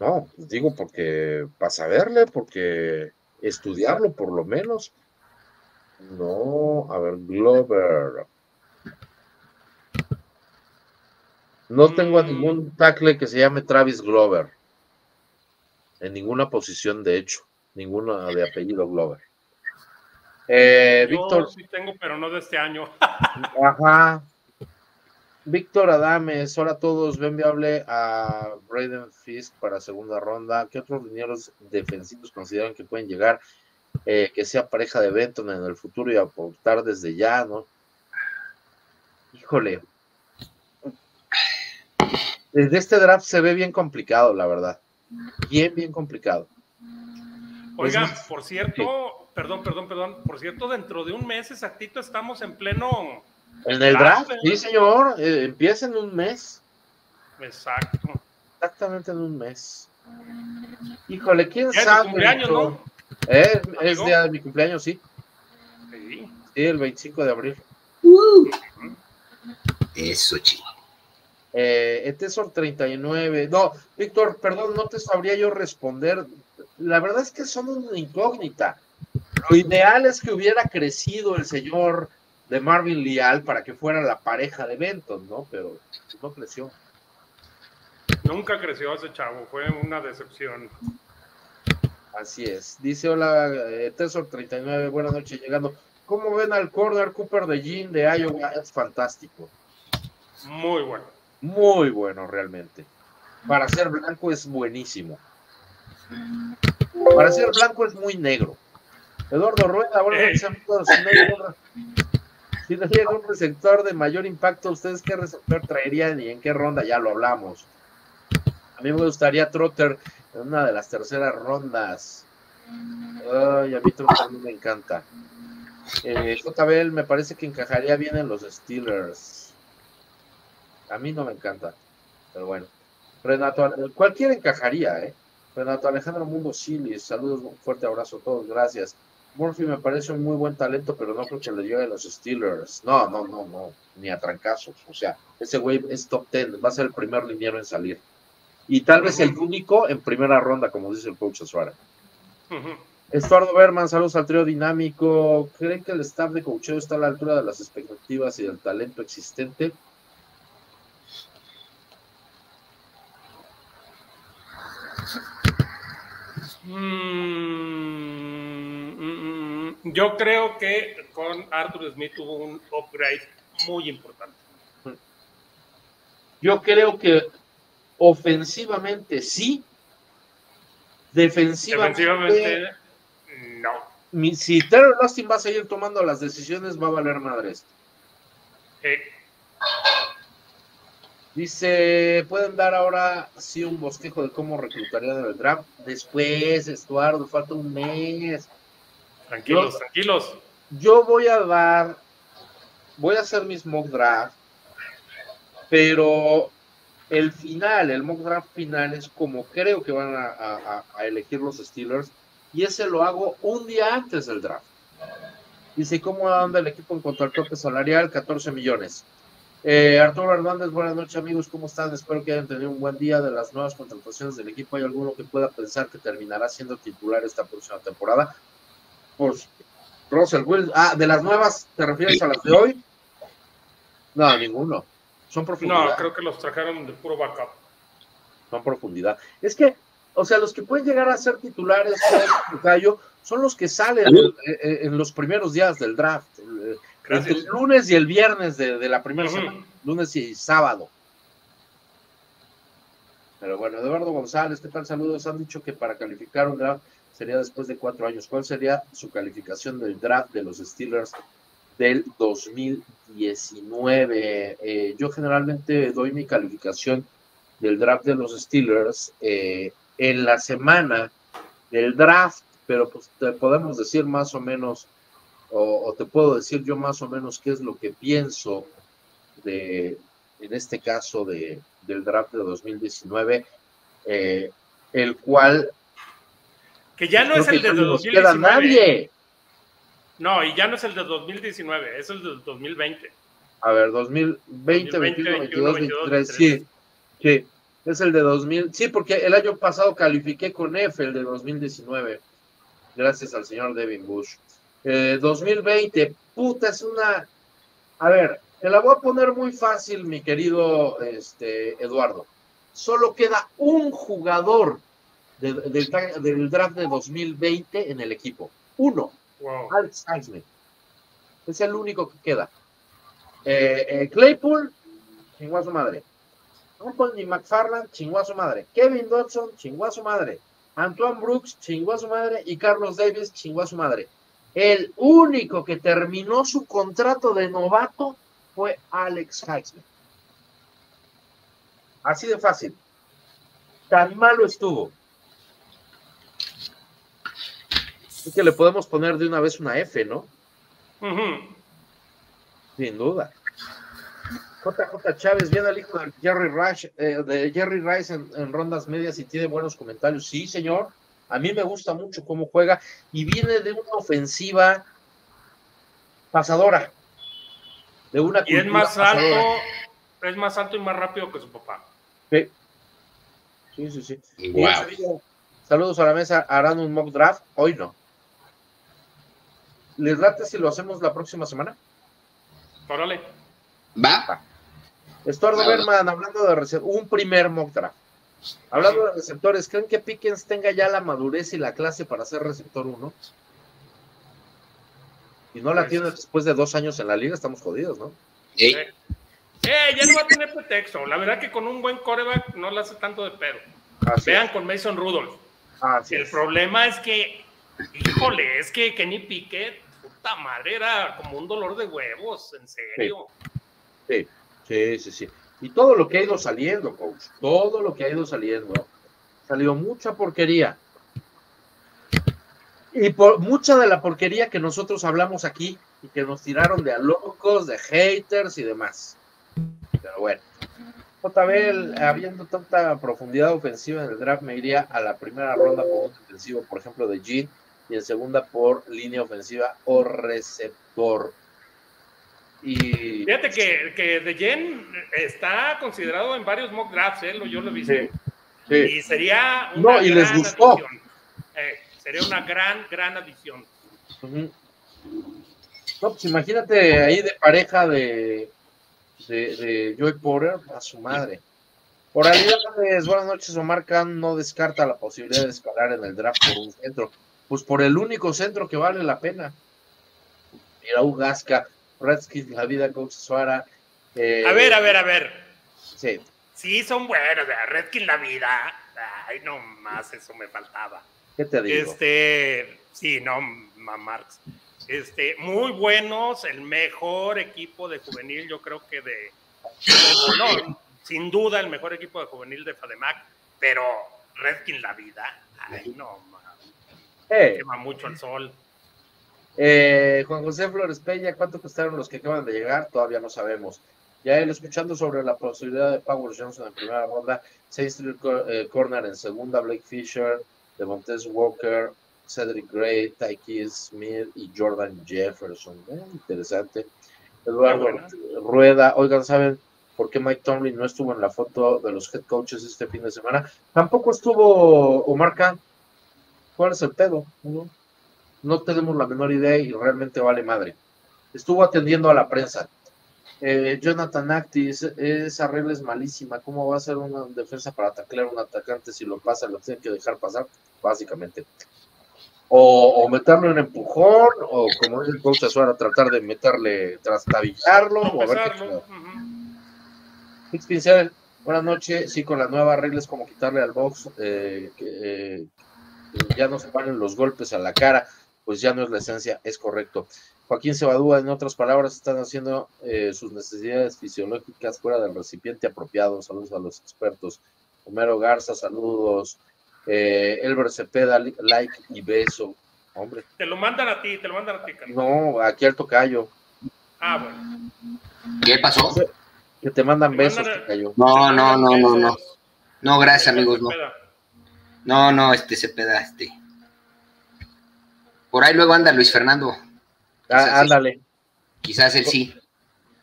No, pues digo porque para saberle, porque estudiarlo por lo menos. No, a ver, Glover. No tengo a ningún tackle que se llame Travis Glover. En ninguna posición, de hecho. Ninguna de apellido Glover. Eh, Víctor. Sí tengo, pero no de este año. Ajá. Víctor Adames, ahora todos ven viable a Braden Fisk para segunda ronda. ¿Qué otros linieros defensivos consideran que pueden llegar? Eh, que sea pareja de Benton en el futuro y aportar desde ya, ¿no? Híjole. Desde este draft se ve bien complicado, la verdad. Bien, bien complicado. Oigan, por cierto, perdón, perdón, perdón, por cierto, dentro de un mes exactito estamos en pleno en el draft, sí, señor. Eh, empieza en un mes. Exacto. Exactamente en un mes. Híjole, quién sabe. cumpleaños, ¿no? Eh, es día de mi cumpleaños, sí. Sí. Sí, el 25 de abril. Eso, chico. Eh, Etesor 39. No, Víctor, perdón, no te sabría yo responder. La verdad es que son una incógnita. Lo ideal es que hubiera crecido el señor de Marvin Leal para que fuera la pareja de Benton, ¿no? Pero no creció. Nunca creció ese chavo, fue una decepción. Así es. Dice, hola, eh, Tesor39, buenas noches, llegando. ¿Cómo ven al corner Cooper de Jean de Iowa? Es fantástico. Muy bueno. Muy bueno, realmente. Para ser blanco es buenísimo. Para ser blanco es muy negro. Eduardo Rueda, noches, amigos. Si no llega un receptor de mayor impacto, ¿ustedes qué receptor traerían y en qué ronda? Ya lo hablamos. A mí me gustaría Trotter en una de las terceras rondas. Ay, a mí Trotter me encanta. Eh, JBL me parece que encajaría bien en los Steelers. A mí no me encanta, pero bueno. Renato, cualquiera encajaría, ¿eh? Renato Alejandro Mundo Silis, saludos, un fuerte abrazo a todos, gracias. Murphy me parece un muy buen talento, pero no creo que le llegue a los Steelers. No, no, no, no, ni a trancazos. O sea, ese güey es top ten, va a ser el primer liniero en salir. Y tal vez el único en primera ronda, como dice el coach Suárez. Estuardo Berman, saludos al trío dinámico. ¿Creen que el staff de coacheo está a la altura de las expectativas y del talento existente? Mm, mm, mm, yo creo que con Arthur Smith hubo un upgrade muy importante. Yo creo que ofensivamente sí, defensivamente, no. Si Terry Austin va a seguir tomando las decisiones, va a valer madres. Dice, ¿pueden dar ahora sí un bosquejo de cómo reclutarían el draft? Después, Estuardo, falta un mes. Tranquilos, tranquilos. Yo voy a dar, voy a hacer mis mock draft, pero el final, el mock draft final es como creo que van a, elegir los Steelers y ese lo hago un día antes del draft. Dice, ¿cómo anda el equipo en cuanto al tope salarial? 14 millones. Eh, Arturo Hernández, buenas noches amigos, ¿cómo están? Espero que hayan tenido un buen día de las nuevas contrataciones del equipo. ¿Hay alguno que pueda pensar que terminará siendo titular esta próxima temporada? Pues Russell Wilson, ah, de las nuevas, ¿te refieres a las de hoy? No, ninguno. Son profundidad. No, creo que los trajeron de puro backup. Son profundidad. Es que, o sea, los que pueden llegar a ser titulares, son los que salen en los primeros días del draft el lunes y el viernes de, la primera semana, lunes y sábado. Pero bueno, Eduardo González, ¿qué tal? Saludos. Han dicho que para calificar un draft sería después de cuatro años. ¿Cuál sería su calificación del draft de los Steelers del 2019? Eh, yo generalmente doy mi calificación del draft de los Steelers eh, en la semana del draft, pero pues te podemos decir más o menos o, te puedo decir yo más o menos qué es lo que pienso de, en este caso, de, del draft de 2019, eh, el cual... Que ya no es el de 2019. Queda nadie. No, y ya no es el de 2019, es el de 2020. A ver, 2020, 2021, 22, 23, sí, sí, es el de 2000, sí, porque el año pasado califiqué con F, el de 2019, gracias al señor Devin Bush. 2020, eh, puta, es una... A ver, te la voy a poner muy fácil, mi querido este, Eduardo. Solo queda un jugador del draft de 2020 en el equipo. Uno. Alex Es el único que queda. Eh, eh, Claypool chingó a su madre. Anthony McFarland, chingó a su madre. Kevin Dodson, chingó a su madre. Antoine Brooks, chingó a su madre. Y Carlos Davis, chingó a su madre. El único que terminó su contrato de novato fue Alex Heisman. Así de fácil. Tan malo estuvo. Es que le podemos poner de una vez una F, ¿no? Sin duda. JJ Chávez viene al hijo de Jerry Rice, eh, de Jerry Rice en, rondas medias y tiene buenos comentarios. Sí, señor. A mí me gusta mucho cómo juega y viene de una ofensiva pasadora. De una y es más alto, es más alto y más rápido que su papá. Sí, sí, sí. Saludos a la mesa. ¿Harán un mock draft? Hoy no. ¿Les late si lo hacemos la próxima semana? Órale. Va. Estuardo Berman, hablando de un primer mock draft. Hablando de receptores, ¿creen que Pickens tenga ya la madurez y la clase para ser receptor 1? Y no la pues tiene después de dos años en la liga, estamos jodidos, ¿no? Eh, ya no va a tener pretexto. La verdad que con un buen coreback no le hace tanto de pedo. Vean con Mason Rudolph. El problema es que, híjole, es que Kenny Pickett, puta madre, era como un dolor de huevos, en serio. Sí, sí, sí, sí. Y todo lo que ha ido saliendo, coach, todo lo que ha ido saliendo, salió mucha porquería. Y por mucha de la porquería que nosotros hablamos aquí y que nos tiraron de a locos, de haters y demás. Pero bueno, JB, habiendo tanta profundidad ofensiva en el draft, me iría a la primera ronda por un defensivo, por ejemplo, de Jean, y en segunda por línea ofensiva o receptor. Y... Fíjate que, que De Jen está considerado en varios mock drafts, ¿eh? yo lo he visto. Y sería una no, y les gustó. Eh, sería una gran, gran adición. No, pues imagínate ahí de pareja de, de, de Joy Porter a su madre. Por Oralidades, buenas noches, Omar Khan no descarta la posibilidad de escalar en el draft por un centro. Pues por el único centro que vale la pena. Mira, Gasca, Redskins, la vida con Suara. Eh, a ver, a ver, a ver. Sí. Sí, son buenos, Redskins, la vida. Ay, no más, eso me faltaba. ¿Qué te digo? Este, sí, no, Marx. Este, muy buenos, el mejor equipo de juvenil, yo creo que de, no, sin duda el mejor equipo de juvenil de Fademac, pero Redkin la vida, ay no, man, quema mucho el sol. Eh, Juan José Flores Peña, ¿cuánto costaron los que acaban de llegar? Todavía no sabemos. Ya él escuchando sobre la posibilidad de Power Johnson en primera ronda, Saints eh, Corner en segunda, Blake Fisher, Devontae Walker, Cedric Gray, Tyke Smith y Jordan Jefferson. Eh, interesante. Eduardo Rueda. Oigan, ¿saben por qué Mike Tomlin no estuvo en la foto de los head coaches este fin de semana? Tampoco estuvo Omar Khan. ¿Cuál es el pedo? No, tenemos la menor idea y realmente vale madre. Estuvo atendiendo a la prensa. Eh, Jonathan Actis, esa regla es malísima. ¿Cómo va a ser una defensa para atacar a un atacante si lo pasa, lo tiene que dejar pasar? Básicamente o, meterle un empujón, o como dice el coach Azuara, tratar de meterle, trastabillarlo, o a ver qué Pincel, buenas noches. Sí, con la nueva regla es como quitarle al box, eh, que, ya no se paren los golpes a la cara, pues ya no es la esencia, es correcto. Joaquín Cebadúa, en otras palabras, están haciendo eh, sus necesidades fisiológicas fuera del recipiente apropiado. Saludos a los expertos. Homero Garza, saludos. Eh, Elber Cepeda, like y beso. Hombre. Te lo mandan a ti, te lo mandan a ti, Carlos. No, aquí al tocayo. Ah, bueno. ¿Qué pasó? Que te mandan besos, tocayo. No, no, no, no, no. No, gracias, amigos, no. No, no, este Cepeda, este. Por ahí luego anda Luis Fernando. Ah, ándale. Quizás él sí.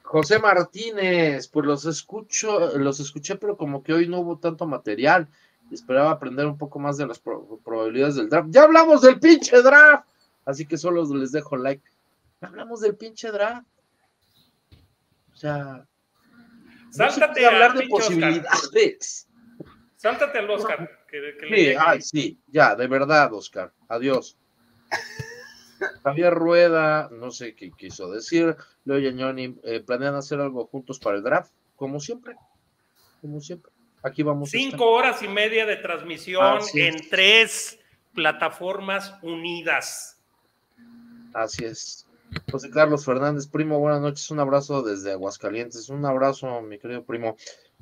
José Martínez, pues los escucho, los escuché, pero como que hoy no hubo tanto material esperaba aprender un poco más de las probabilidades del draft. Ya hablamos del pinche draft, así que solo les dejo like. Ya hablamos del pinche draft. O sea, sáltate a hablar de posibilidades. Sáltate al Oscar. sí, ay, sí, ya, de verdad, Oscar. Adiós. Javier Rueda, no sé qué quiso decir. Leo Yañoni, eh, ¿planean hacer algo juntos para el draft? como siempre, como siempre. Aquí vamos. Cinco horas y media de transmisión en tres plataformas unidas. Así es. José Carlos Fernández, primo, buenas noches, un abrazo desde Aguascalientes, un abrazo, mi querido primo.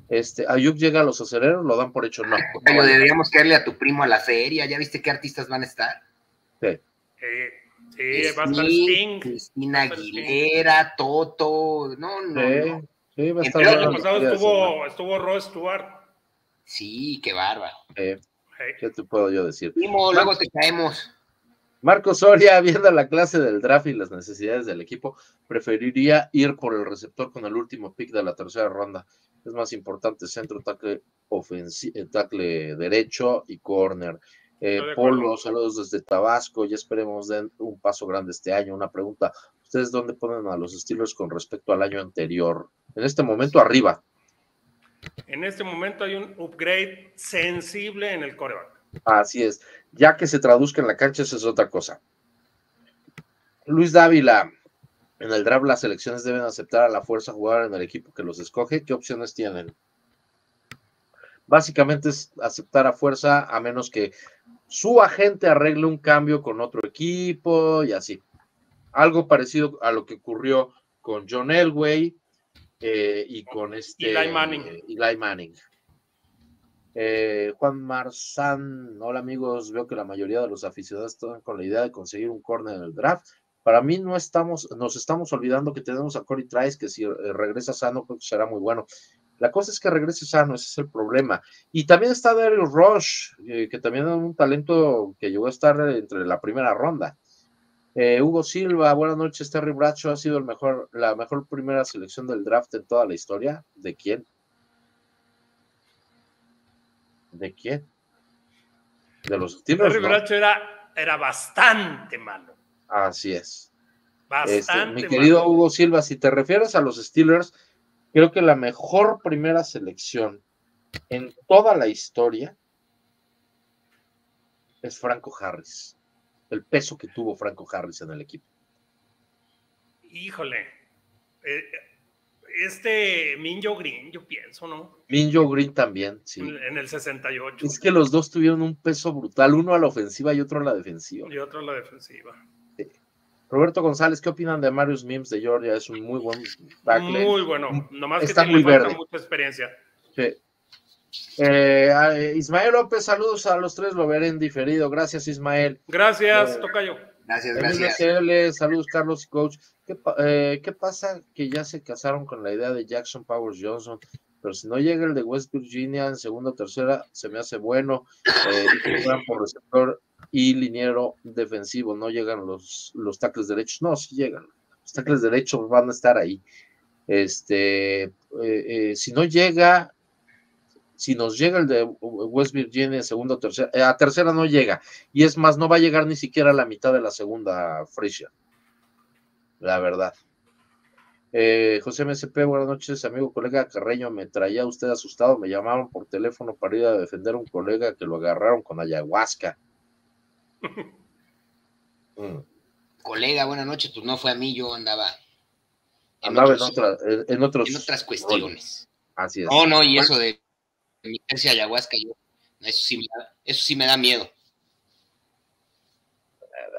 Este, Ayuk llega a los aceleros, lo dan por hecho, no. Pero deberíamos caerle a tu primo a la feria, ¿ya viste qué artistas van a estar? Sí. Sí, va a estar Sting. Cristina Aguilera, Toto, no, no. Sí, sí va a estar. El año pasado estuvo, estuvo Ross Stewart. Sí, qué bárbaro. ¿Qué te puedo yo decir? Primo, luego te caemos. Marco Soria, viendo la clase del draft y las necesidades del equipo, preferiría ir por el receptor con el último pick de la tercera ronda. Es más importante centro, tackle, eh, tackle derecho y corner. Eh, Polo, saludos desde Tabasco. Ya esperemos den un paso grande este año. Una pregunta: ¿Ustedes dónde ponen a los estilos con respecto al año anterior? En este momento, arriba. En este momento hay un upgrade sensible en el coreback. Así es. Ya que se traduzca en la cancha, eso es otra cosa. Luis Dávila, en el draft las selecciones deben aceptar a la fuerza jugar en el equipo que los escoge. ¿Qué opciones tienen? Básicamente es aceptar a fuerza a menos que su agente arregle un cambio con otro equipo y así. Algo parecido a lo que ocurrió con John Elway eh, y con este Eli Manning. Eli Manning. Eh, Juan Marzán, hola amigos, veo que la mayoría de los aficionados están con la idea de conseguir un corner en el draft. Para mí no estamos, nos estamos olvidando que tenemos a Corey Trice, que si eh, regresa sano, creo que será muy bueno. La cosa es que regrese sano, ese es el problema. Y también está Daryl Rush, eh, que también es un talento que llegó a estar entre la primera ronda. Hugo Silva, buenas noches. Terry Bradshaw ha sido el mejor, la mejor primera selección del draft en toda la historia. ¿De quién? ¿De quién? De los Steelers. Terry era, era bastante malo. Así es. Bastante mi querido Hugo Silva, si te refieres a los Steelers, creo que la mejor primera selección en toda la historia es Franco Harris. El peso que tuvo Franco Harris en el equipo. Híjole. Eh, este Minjo Green, yo pienso, ¿no? Minjo Green también, sí. En el 68. Es que los dos tuvieron un peso brutal, uno a la ofensiva y otro a la defensiva. Y otro a la defensiva. Roberto González, ¿qué opinan de Marius Mims de Georgia? Es un muy buen backline. Muy bueno, nomás Está que tiene muy mucha experiencia. Sí. Eh, Ismael López, saludos a los tres, lo veré en diferido. Gracias, Ismael. Gracias, eh, Tocayo. Gracias, gracias. saludos, Carlos y Coach. Eh, ¿Qué, pasa? Que ya se casaron con la idea de Jackson Powers Johnson, pero si no llega el de West Virginia en segunda o tercera, se me hace bueno. Eh, por receptor y liniero defensivo, no llegan los, los tackles derechos. No, sí llegan. Los tackles derechos van a estar ahí. Este, eh, si no llega, si nos llega el de West Virginia segunda o tercera, eh, a tercera no llega, y es más, no va a llegar ni siquiera a la mitad de la segunda Frisia, la verdad. Eh, José MSP, buenas noches, amigo colega Carreño, me traía usted asustado, me llamaron por teléfono para ir a defender a un colega que lo agarraron con ayahuasca. Mm. Colega, buenas noches, pues no fue a mí, yo andaba en, andaba en, otros, en otras cuestiones. Así es. No, no, y eso de mi ayahuasca, yo, eso, sí me da, eso sí me da miedo.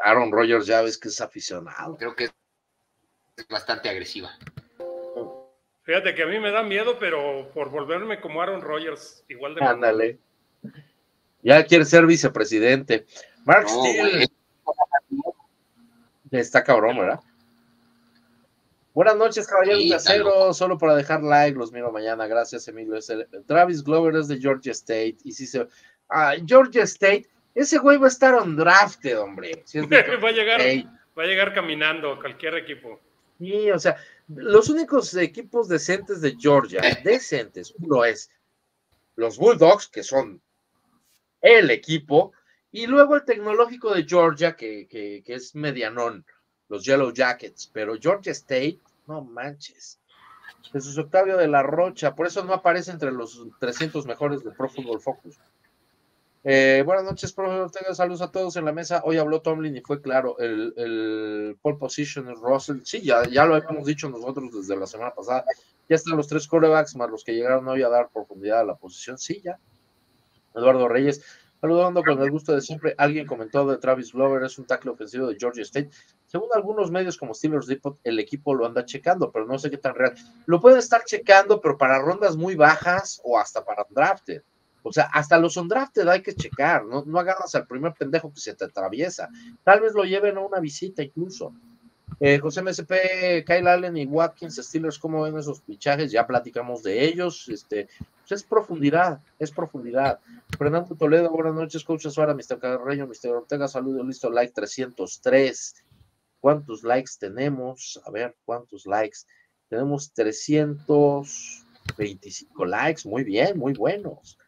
Aaron Rodgers ya ves que es aficionado. Creo que es bastante agresiva. Fíjate que a mí me da miedo, pero por volverme como Aaron Rodgers, igual de... Ándale. Ya quiere ser vicepresidente. Mark Steele. Está cabrón, ¿verdad? Buenas noches, caballeros de acero. Solo para dejar like, los miro mañana. Gracias, Emilio. Travis Glover es de Georgia State. Y si se. Ah, Georgia State, ese güey va a estar on drafted, hombre. va, a llegar, va a llegar caminando cualquier equipo. Sí, o sea, los únicos equipos decentes de Georgia, decentes, uno es los Bulldogs, que son el equipo, y luego el tecnológico de Georgia, que, que, es medianón los Yellow Jackets, pero Georgia State, no manches. Jesús Octavio de la Rocha, por eso no aparece entre los 300 mejores de Pro Football Focus. Eh, buenas noches, profesor Ortega. Saludos a todos en la mesa. Hoy habló Tomlin y fue claro, el, el pole position es Russell. Sí, ya, ya lo habíamos dicho nosotros desde la semana pasada. Ya están los tres corebacks más los que llegaron hoy a dar profundidad a la posición. Sí, ya. Eduardo Reyes, saludando con el gusto de siempre. Alguien comentó de Travis Glover, es un tackle ofensivo de Georgia State. Según algunos medios como Steelers Depot, el equipo lo anda checando, pero no sé qué tan real. Lo pueden estar checando, pero para rondas muy bajas o hasta para drafted. O sea, hasta los undrafted hay que checar, no, no agarras al primer pendejo que se te atraviesa. Tal vez lo lleven a una visita incluso. Eh, José MSP, Kyle Allen y Watkins, Steelers, ¿cómo ven esos fichajes? Ya platicamos de ellos. Este, pues es profundidad, es profundidad. Fernando Toledo, buenas noches, coach Suárez, Mr. Carreño, Mr. Ortega, saludos, listo, like 303. ¿Cuántos likes tenemos? A ver, ¿cuántos likes? Tenemos 325 likes, muy bien, muy buenos.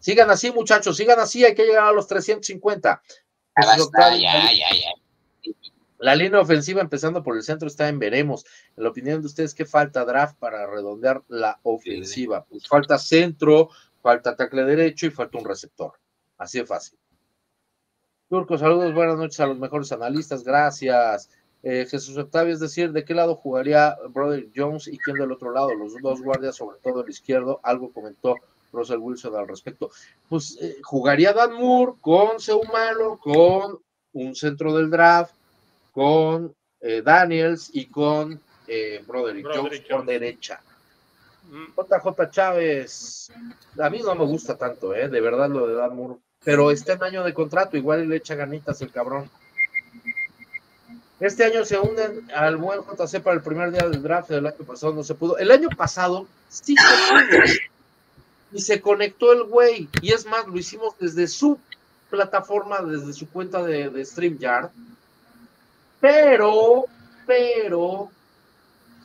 Sigan así, muchachos, sigan así, hay que llegar a los 350. La línea ofensiva, empezando por el centro, está en veremos. En la opinión de ustedes, ¿qué falta draft para redondear la ofensiva? Pues falta centro, falta tackle derecho y falta un receptor. Así de fácil. Turco, saludos, buenas noches a los mejores analistas, gracias. Eh, Jesús Octavio, es decir, ¿de qué lado jugaría Brother Jones y quién del otro lado? Los dos guardias, sobre todo el izquierdo, algo comentó Russell Wilson al respecto. Pues eh, jugaría Dan Moore con Seumalo, con un centro del draft, con eh, Daniels y con eh, Broderick, Jones, por derecha. JJ Chávez, a mí no me gusta tanto, eh, de verdad lo de Dan Moore, pero está en año de contrato, igual le echa ganitas el cabrón. Este año se unen al buen JC para el primer día del draft del año pasado, no se pudo. El año pasado sí se pudo y se conectó el güey. Y es más, lo hicimos desde su plataforma, desde su cuenta de, de StreamYard. Pero, pero,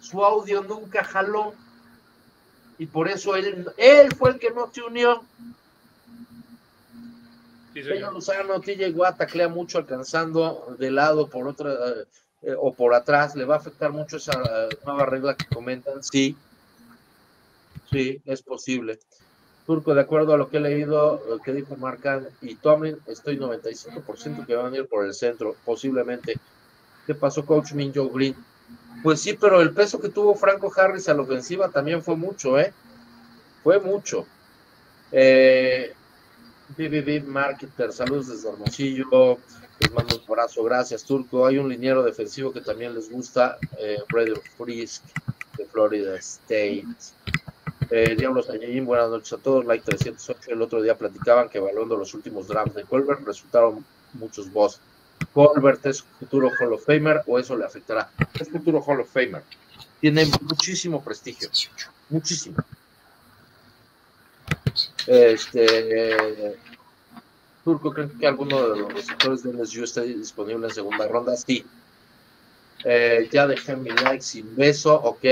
su audio nunca jaló. Y por eso él, él fue el que no se unió. Sí, Peña Luzano, TJ Watt taclea mucho alcanzando de lado por otra eh, o por atrás. ¿Le va a afectar mucho esa nueva regla que comentan? Sí. Sí, es posible. Turco, de acuerdo a lo que he leído, lo que dijo Marcan y Tomlin, estoy 95% que van a ir por el centro, posiblemente. ¿Qué pasó, coach Minjo Green? Pues sí, pero el peso que tuvo Franco Harris a la ofensiva también fue mucho, ¿eh? Fue mucho. Eh, Marketer, saludos desde Hermosillo. Les mando un abrazo, gracias, Turco. Hay un liniero defensivo que también les gusta, eh, Frisk de Florida State. Eh, Diablos Añejín, buenas noches a todos. Like 308. El otro día platicaban que evaluando los últimos drafts de Colbert resultaron muchos boss. Colbert es futuro Hall of Famer o eso le afectará. Es futuro Hall of Famer. Tiene muchísimo prestigio. Muchísimo. Este. Turco, ¿creen que alguno de los receptores de LSU esté disponible en segunda ronda? Sí. Eh, ya dejé mi like sin beso, ok.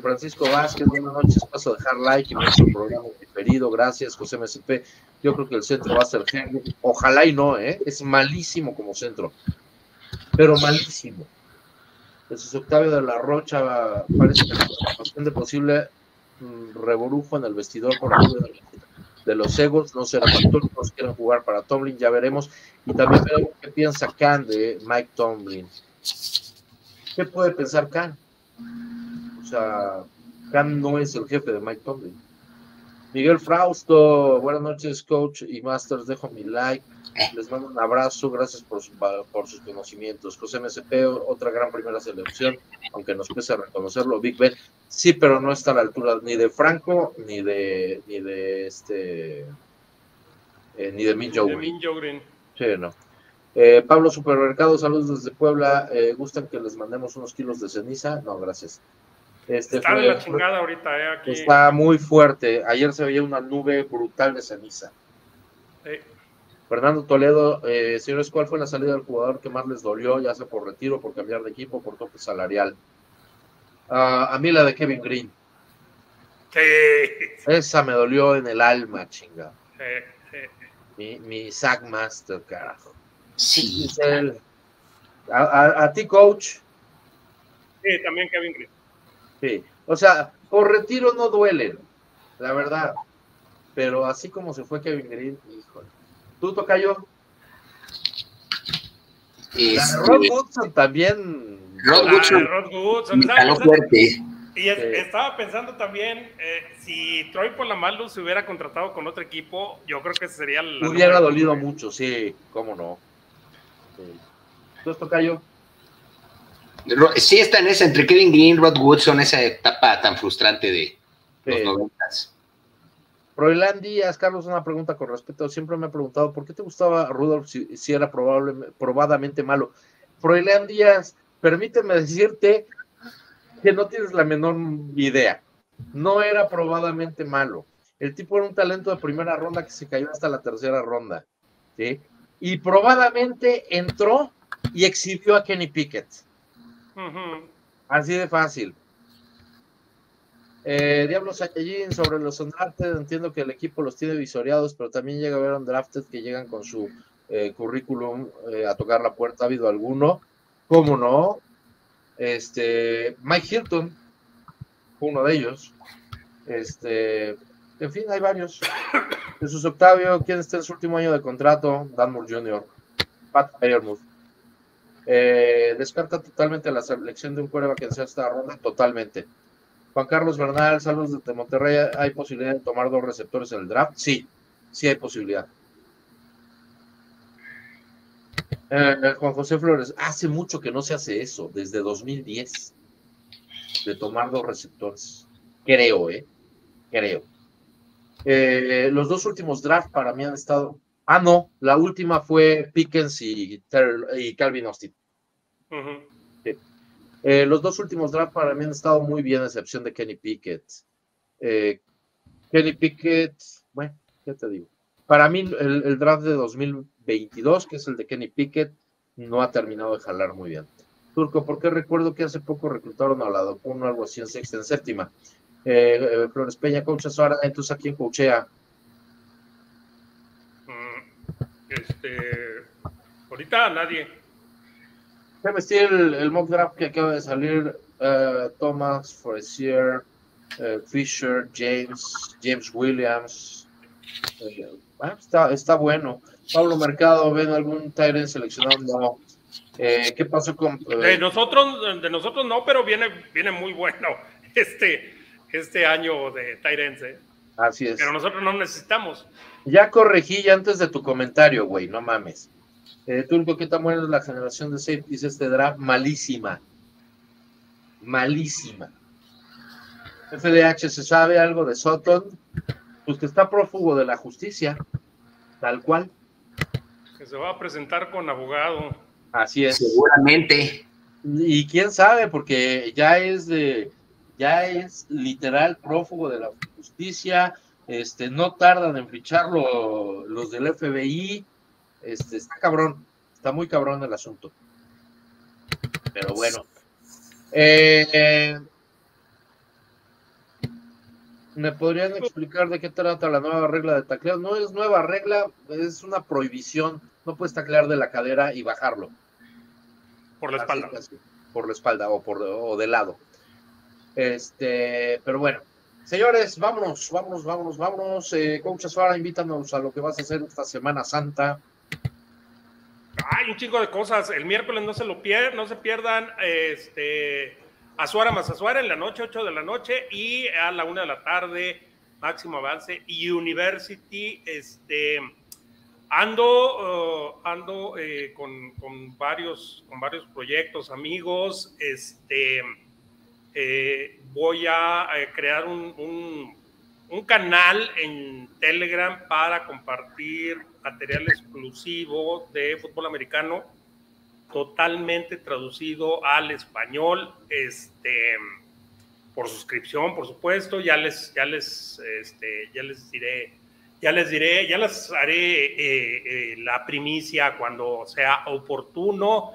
Francisco Vázquez, buenas noches, paso a dejar like y nuestro programa preferido, gracias José MSP, yo creo que el centro va a ser Henry, ojalá y no, ¿eh? es malísimo como centro, pero malísimo. Jesús Octavio de la Rocha parece que es bastante posible mm, revolujo en el vestidor por de los egos, no será factor, no quieren jugar para Tomlin, ya veremos, y también veremos qué piensa Khan de Mike Tomlin. ¿Qué puede pensar Khan? O sea, Khan no es el jefe de Mike Tomlin. Miguel Frausto, buenas noches, coach y masters. Dejo mi like. Les mando un abrazo. Gracias por, por sus conocimientos. José MSP, otra gran primera selección, aunque nos pese reconocerlo. Big Ben, sí, pero no está a la altura ni de Franco ni de ni de este eh, ni de Min Green. Sí, no. Eh, Pablo Supermercado, saludos desde Puebla. Eh, ¿Gustan que les mandemos unos kilos de ceniza? No, gracias. Este está de la chingada ahorita, eh, aquí. Está muy fuerte. Ayer se veía una nube brutal de ceniza. Fernando Toledo, eh, señores, ¿cuál fue la salida del jugador que más les dolió, ya sea por retiro, por cambiar de equipo, por tope salarial? Ah, a mí la de Kevin Green. Sí. Esa me dolió en el alma, chinga. Mi, mi Zack Master, carajo. Sí. A, a, ti, coach. Sí, también Kevin Green. Sí, o sea, por retiro no duelen, la verdad. Pero así como se fue Kevin Green, híjole. ¿Tú, Tocayo? Este... Rod Woodson también. Rod Woodson. Rod Woodson. fuerte. Y estaba pensando también, eh, si Troy Polamalu se hubiera contratado con otro equipo, yo creo que sería... hubiera dolido mucho, sí, cómo no. ¿Tú esto cayó? Sí está en esa, entre Kevin Green, Rod Woodson, esa etapa tan frustrante de los noventas. Proelán Díaz, Carlos, una pregunta con respecto. Siempre me ha preguntado por qué te gustaba Rudolf si, era probable, probadamente malo. Proelán Díaz, permíteme decirte que no tienes la menor idea. No era probadamente malo. El tipo era un talento de primera ronda que se cayó hasta la tercera ronda. ¿sí? Y probadamente entró y exhibió a Kenny Pickett. Así de fácil. Eh, Diablo Saiyajin sobre los undrafted, entiendo que el equipo los tiene visoreados, pero también llega a haber undrafted que llegan con su eh, currículum eh, a tocar la puerta. ¿Ha habido alguno? ¿Cómo no? Este, Mike Hilton, uno de ellos. Este, en fin, hay varios. Jesús Octavio, ¿quién está en su último año de contrato? Danmore Jr., Pat Fairmouth. Eh, descarta totalmente la selección de un que en esta ronda, totalmente. Juan Carlos Bernal, saludos desde Monterrey. ¿Hay posibilidad de tomar dos receptores en el draft? Sí, sí hay posibilidad. Eh, Juan José Flores, hace mucho que no se hace eso, desde 2010, de tomar dos receptores. Creo, ¿eh? Creo. Eh, los dos últimos drafts para mí han estado. Ah, no, la última fue Pickens y, y Calvin Austin. Eh, los dos últimos drafts para mí han estado muy bien, a excepción de Kenny Pickett. Kenny Pickett, bueno, ¿qué te digo? Para mí, el, draft de 2022, que es el de Kenny Pickett, no ha terminado de jalar muy bien. Turco, ¿por qué recuerdo que hace poco reclutaron a la o algo así en sexta, en séptima? Eh, eh, Flores Peña, coach ahora, entonces ¿a quién coachea? Mm, este, ahorita nadie. Déjame decir el, el, mock draft que acaba de salir, uh, Thomas, Forestier, Fisher, James, James Williams, Ah, está, está bueno. Pablo Mercado, ¿ven algún Tyrant seleccionado? No. Eh, ¿Qué pasó con.? Eh? De nosotros, de nosotros no, pero viene, viene muy bueno este, este año de Tyrants. ¿eh? Así es. Pero nosotros no necesitamos. Ya corregí ya antes de tu comentario, güey, no mames. Eh, Turco, ¿qué tan buena es la generación de safeties este draft? Malísima. Malísima. FDH, ¿se sabe algo de Sutton? pues que está prófugo de la justicia, tal cual. Que se va a presentar con abogado. Así es. Seguramente. Y quién sabe, porque ya es de, ya es literal prófugo de la justicia, este, no tardan en ficharlo los del FBI, este, está cabrón, está muy cabrón el asunto. Pero bueno. Eh, ¿Me podrían explicar de qué trata la nueva regla de tacleo? No es nueva regla, es una prohibición. No puedes taclear de la cadera y bajarlo. Por la espalda. por la espalda o, por, o de lado. Este, pero bueno. Señores, vámonos, vámonos, vámonos, vámonos. Eh, Coach Azuara, invítanos a lo que vas a hacer esta Semana Santa. Hay un chingo de cosas. El miércoles no se lo pierdan, no se pierdan. Este Azuara más Azuara en la noche, 8 de la noche, y a la 1 de la tarde, máximo avance, y University, este, ando, uh, ando eh, con, con, varios, con varios proyectos, amigos, este, eh, voy a eh, crear un, un, canal en Telegram para compartir material exclusivo de fútbol americano totalmente traducido al español, este, por suscripción, por supuesto, ya les, ya les, este, ya les diré, ya les diré, ya les haré eh, la primicia cuando sea oportuno.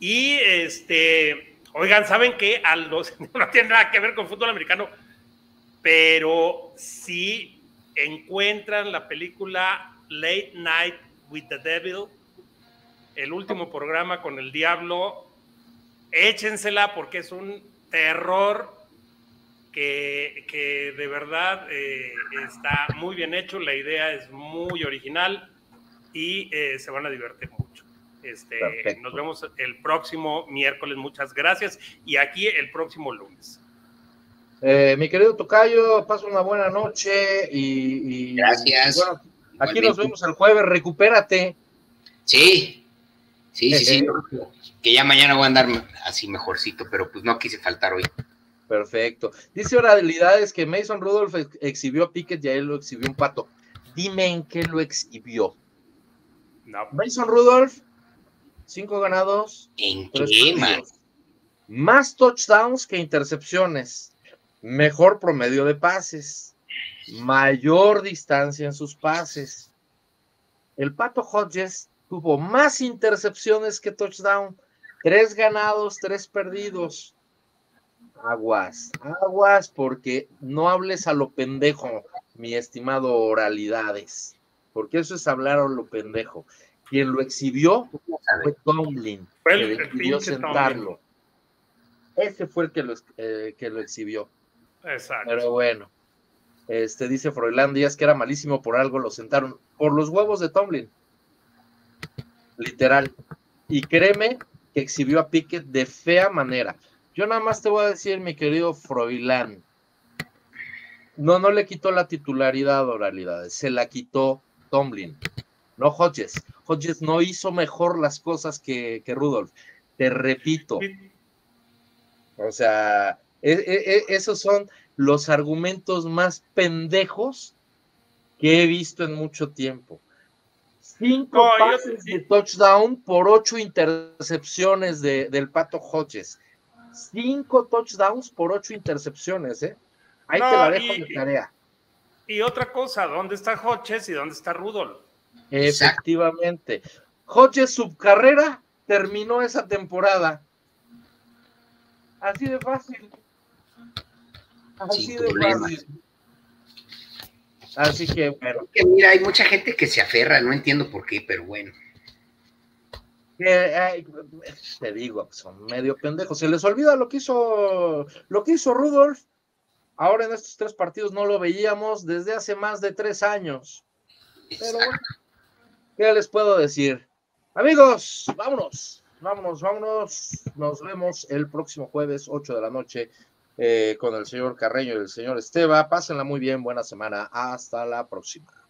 Y este, oigan, ¿saben qué? No tiene nada que ver con fútbol americano, pero si encuentran la película Late Night with the Devil, el último programa con el diablo, échensela porque es un terror que, de verdad eh, está muy bien hecho, la idea es muy original y eh, se van a divertir. Este, nos vemos el próximo miércoles, muchas gracias, y aquí el próximo lunes. Eh, mi querido Tocayo, pasa una buena noche y, gracias. bueno, aquí nos vemos el jueves, recupérate. Sí, sí, sí, sí. que ya mañana voy a andar así mejorcito, pero pues no quise faltar hoy. Perfecto. Dice Oralidades que Mason Rudolph exhibió a Pickett y a él lo exhibió un pato. Dime en qué lo exhibió. Mason Rudolph, cinco ganados. ¿En qué, Más touchdowns que intercepciones. Mejor promedio de pases. Mayor distancia en sus pases. El Pato Hodges tuvo más intercepciones que touchdown. Tres ganados, tres perdidos. Aguas, aguas, porque no hables a lo pendejo, mi estimado Oralidades, porque eso es hablar a lo pendejo. Quien lo exhibió fue Tomlin, fue el, que decidió sentarlo. Ese fue el que lo, eh, que lo exhibió. Exacto. Pero bueno, este dice Froilán Díaz que era malísimo por algo, lo sentaron por los huevos de Tomlin. Literal. Y créeme que exhibió a Pickett de fea manera. Yo nada más te voy a decir, mi querido Froilán, no, no le quitó la titularidad oralidades, se la quitó Tomlin, no Hodges. Hodges no hizo mejor las cosas que, que Rudolph. Te repito. O sea, e, e, e, esos son los argumentos más pendejos que he visto en mucho tiempo. Cinco pases de touchdown por ocho intercepciones de, del Pato Hodges cinco touchdowns por ocho intercepciones, ¿eh? Ahí te la dejo de tarea. Y otra cosa, ¿dónde está Hodges y dónde está Rudolph? Efectivamente. Hodges, su carrera terminó esa temporada. Así de fácil. Así de fácil. Así que, bueno. mira, hay mucha gente que se aferra, no entiendo por qué, pero bueno te digo, son medio pendejos. Se les olvida lo que hizo, lo que hizo Rudolf. Ahora en estos tres partidos no lo veíamos desde hace más de tres años. Pero bueno, ¿qué les puedo decir? Amigos, vámonos, vámonos, vámonos. Nos vemos el próximo jueves, 8 de la noche, eh, con el señor Carreño y el señor Esteba. Pásenla muy bien, buena semana. Hasta la próxima.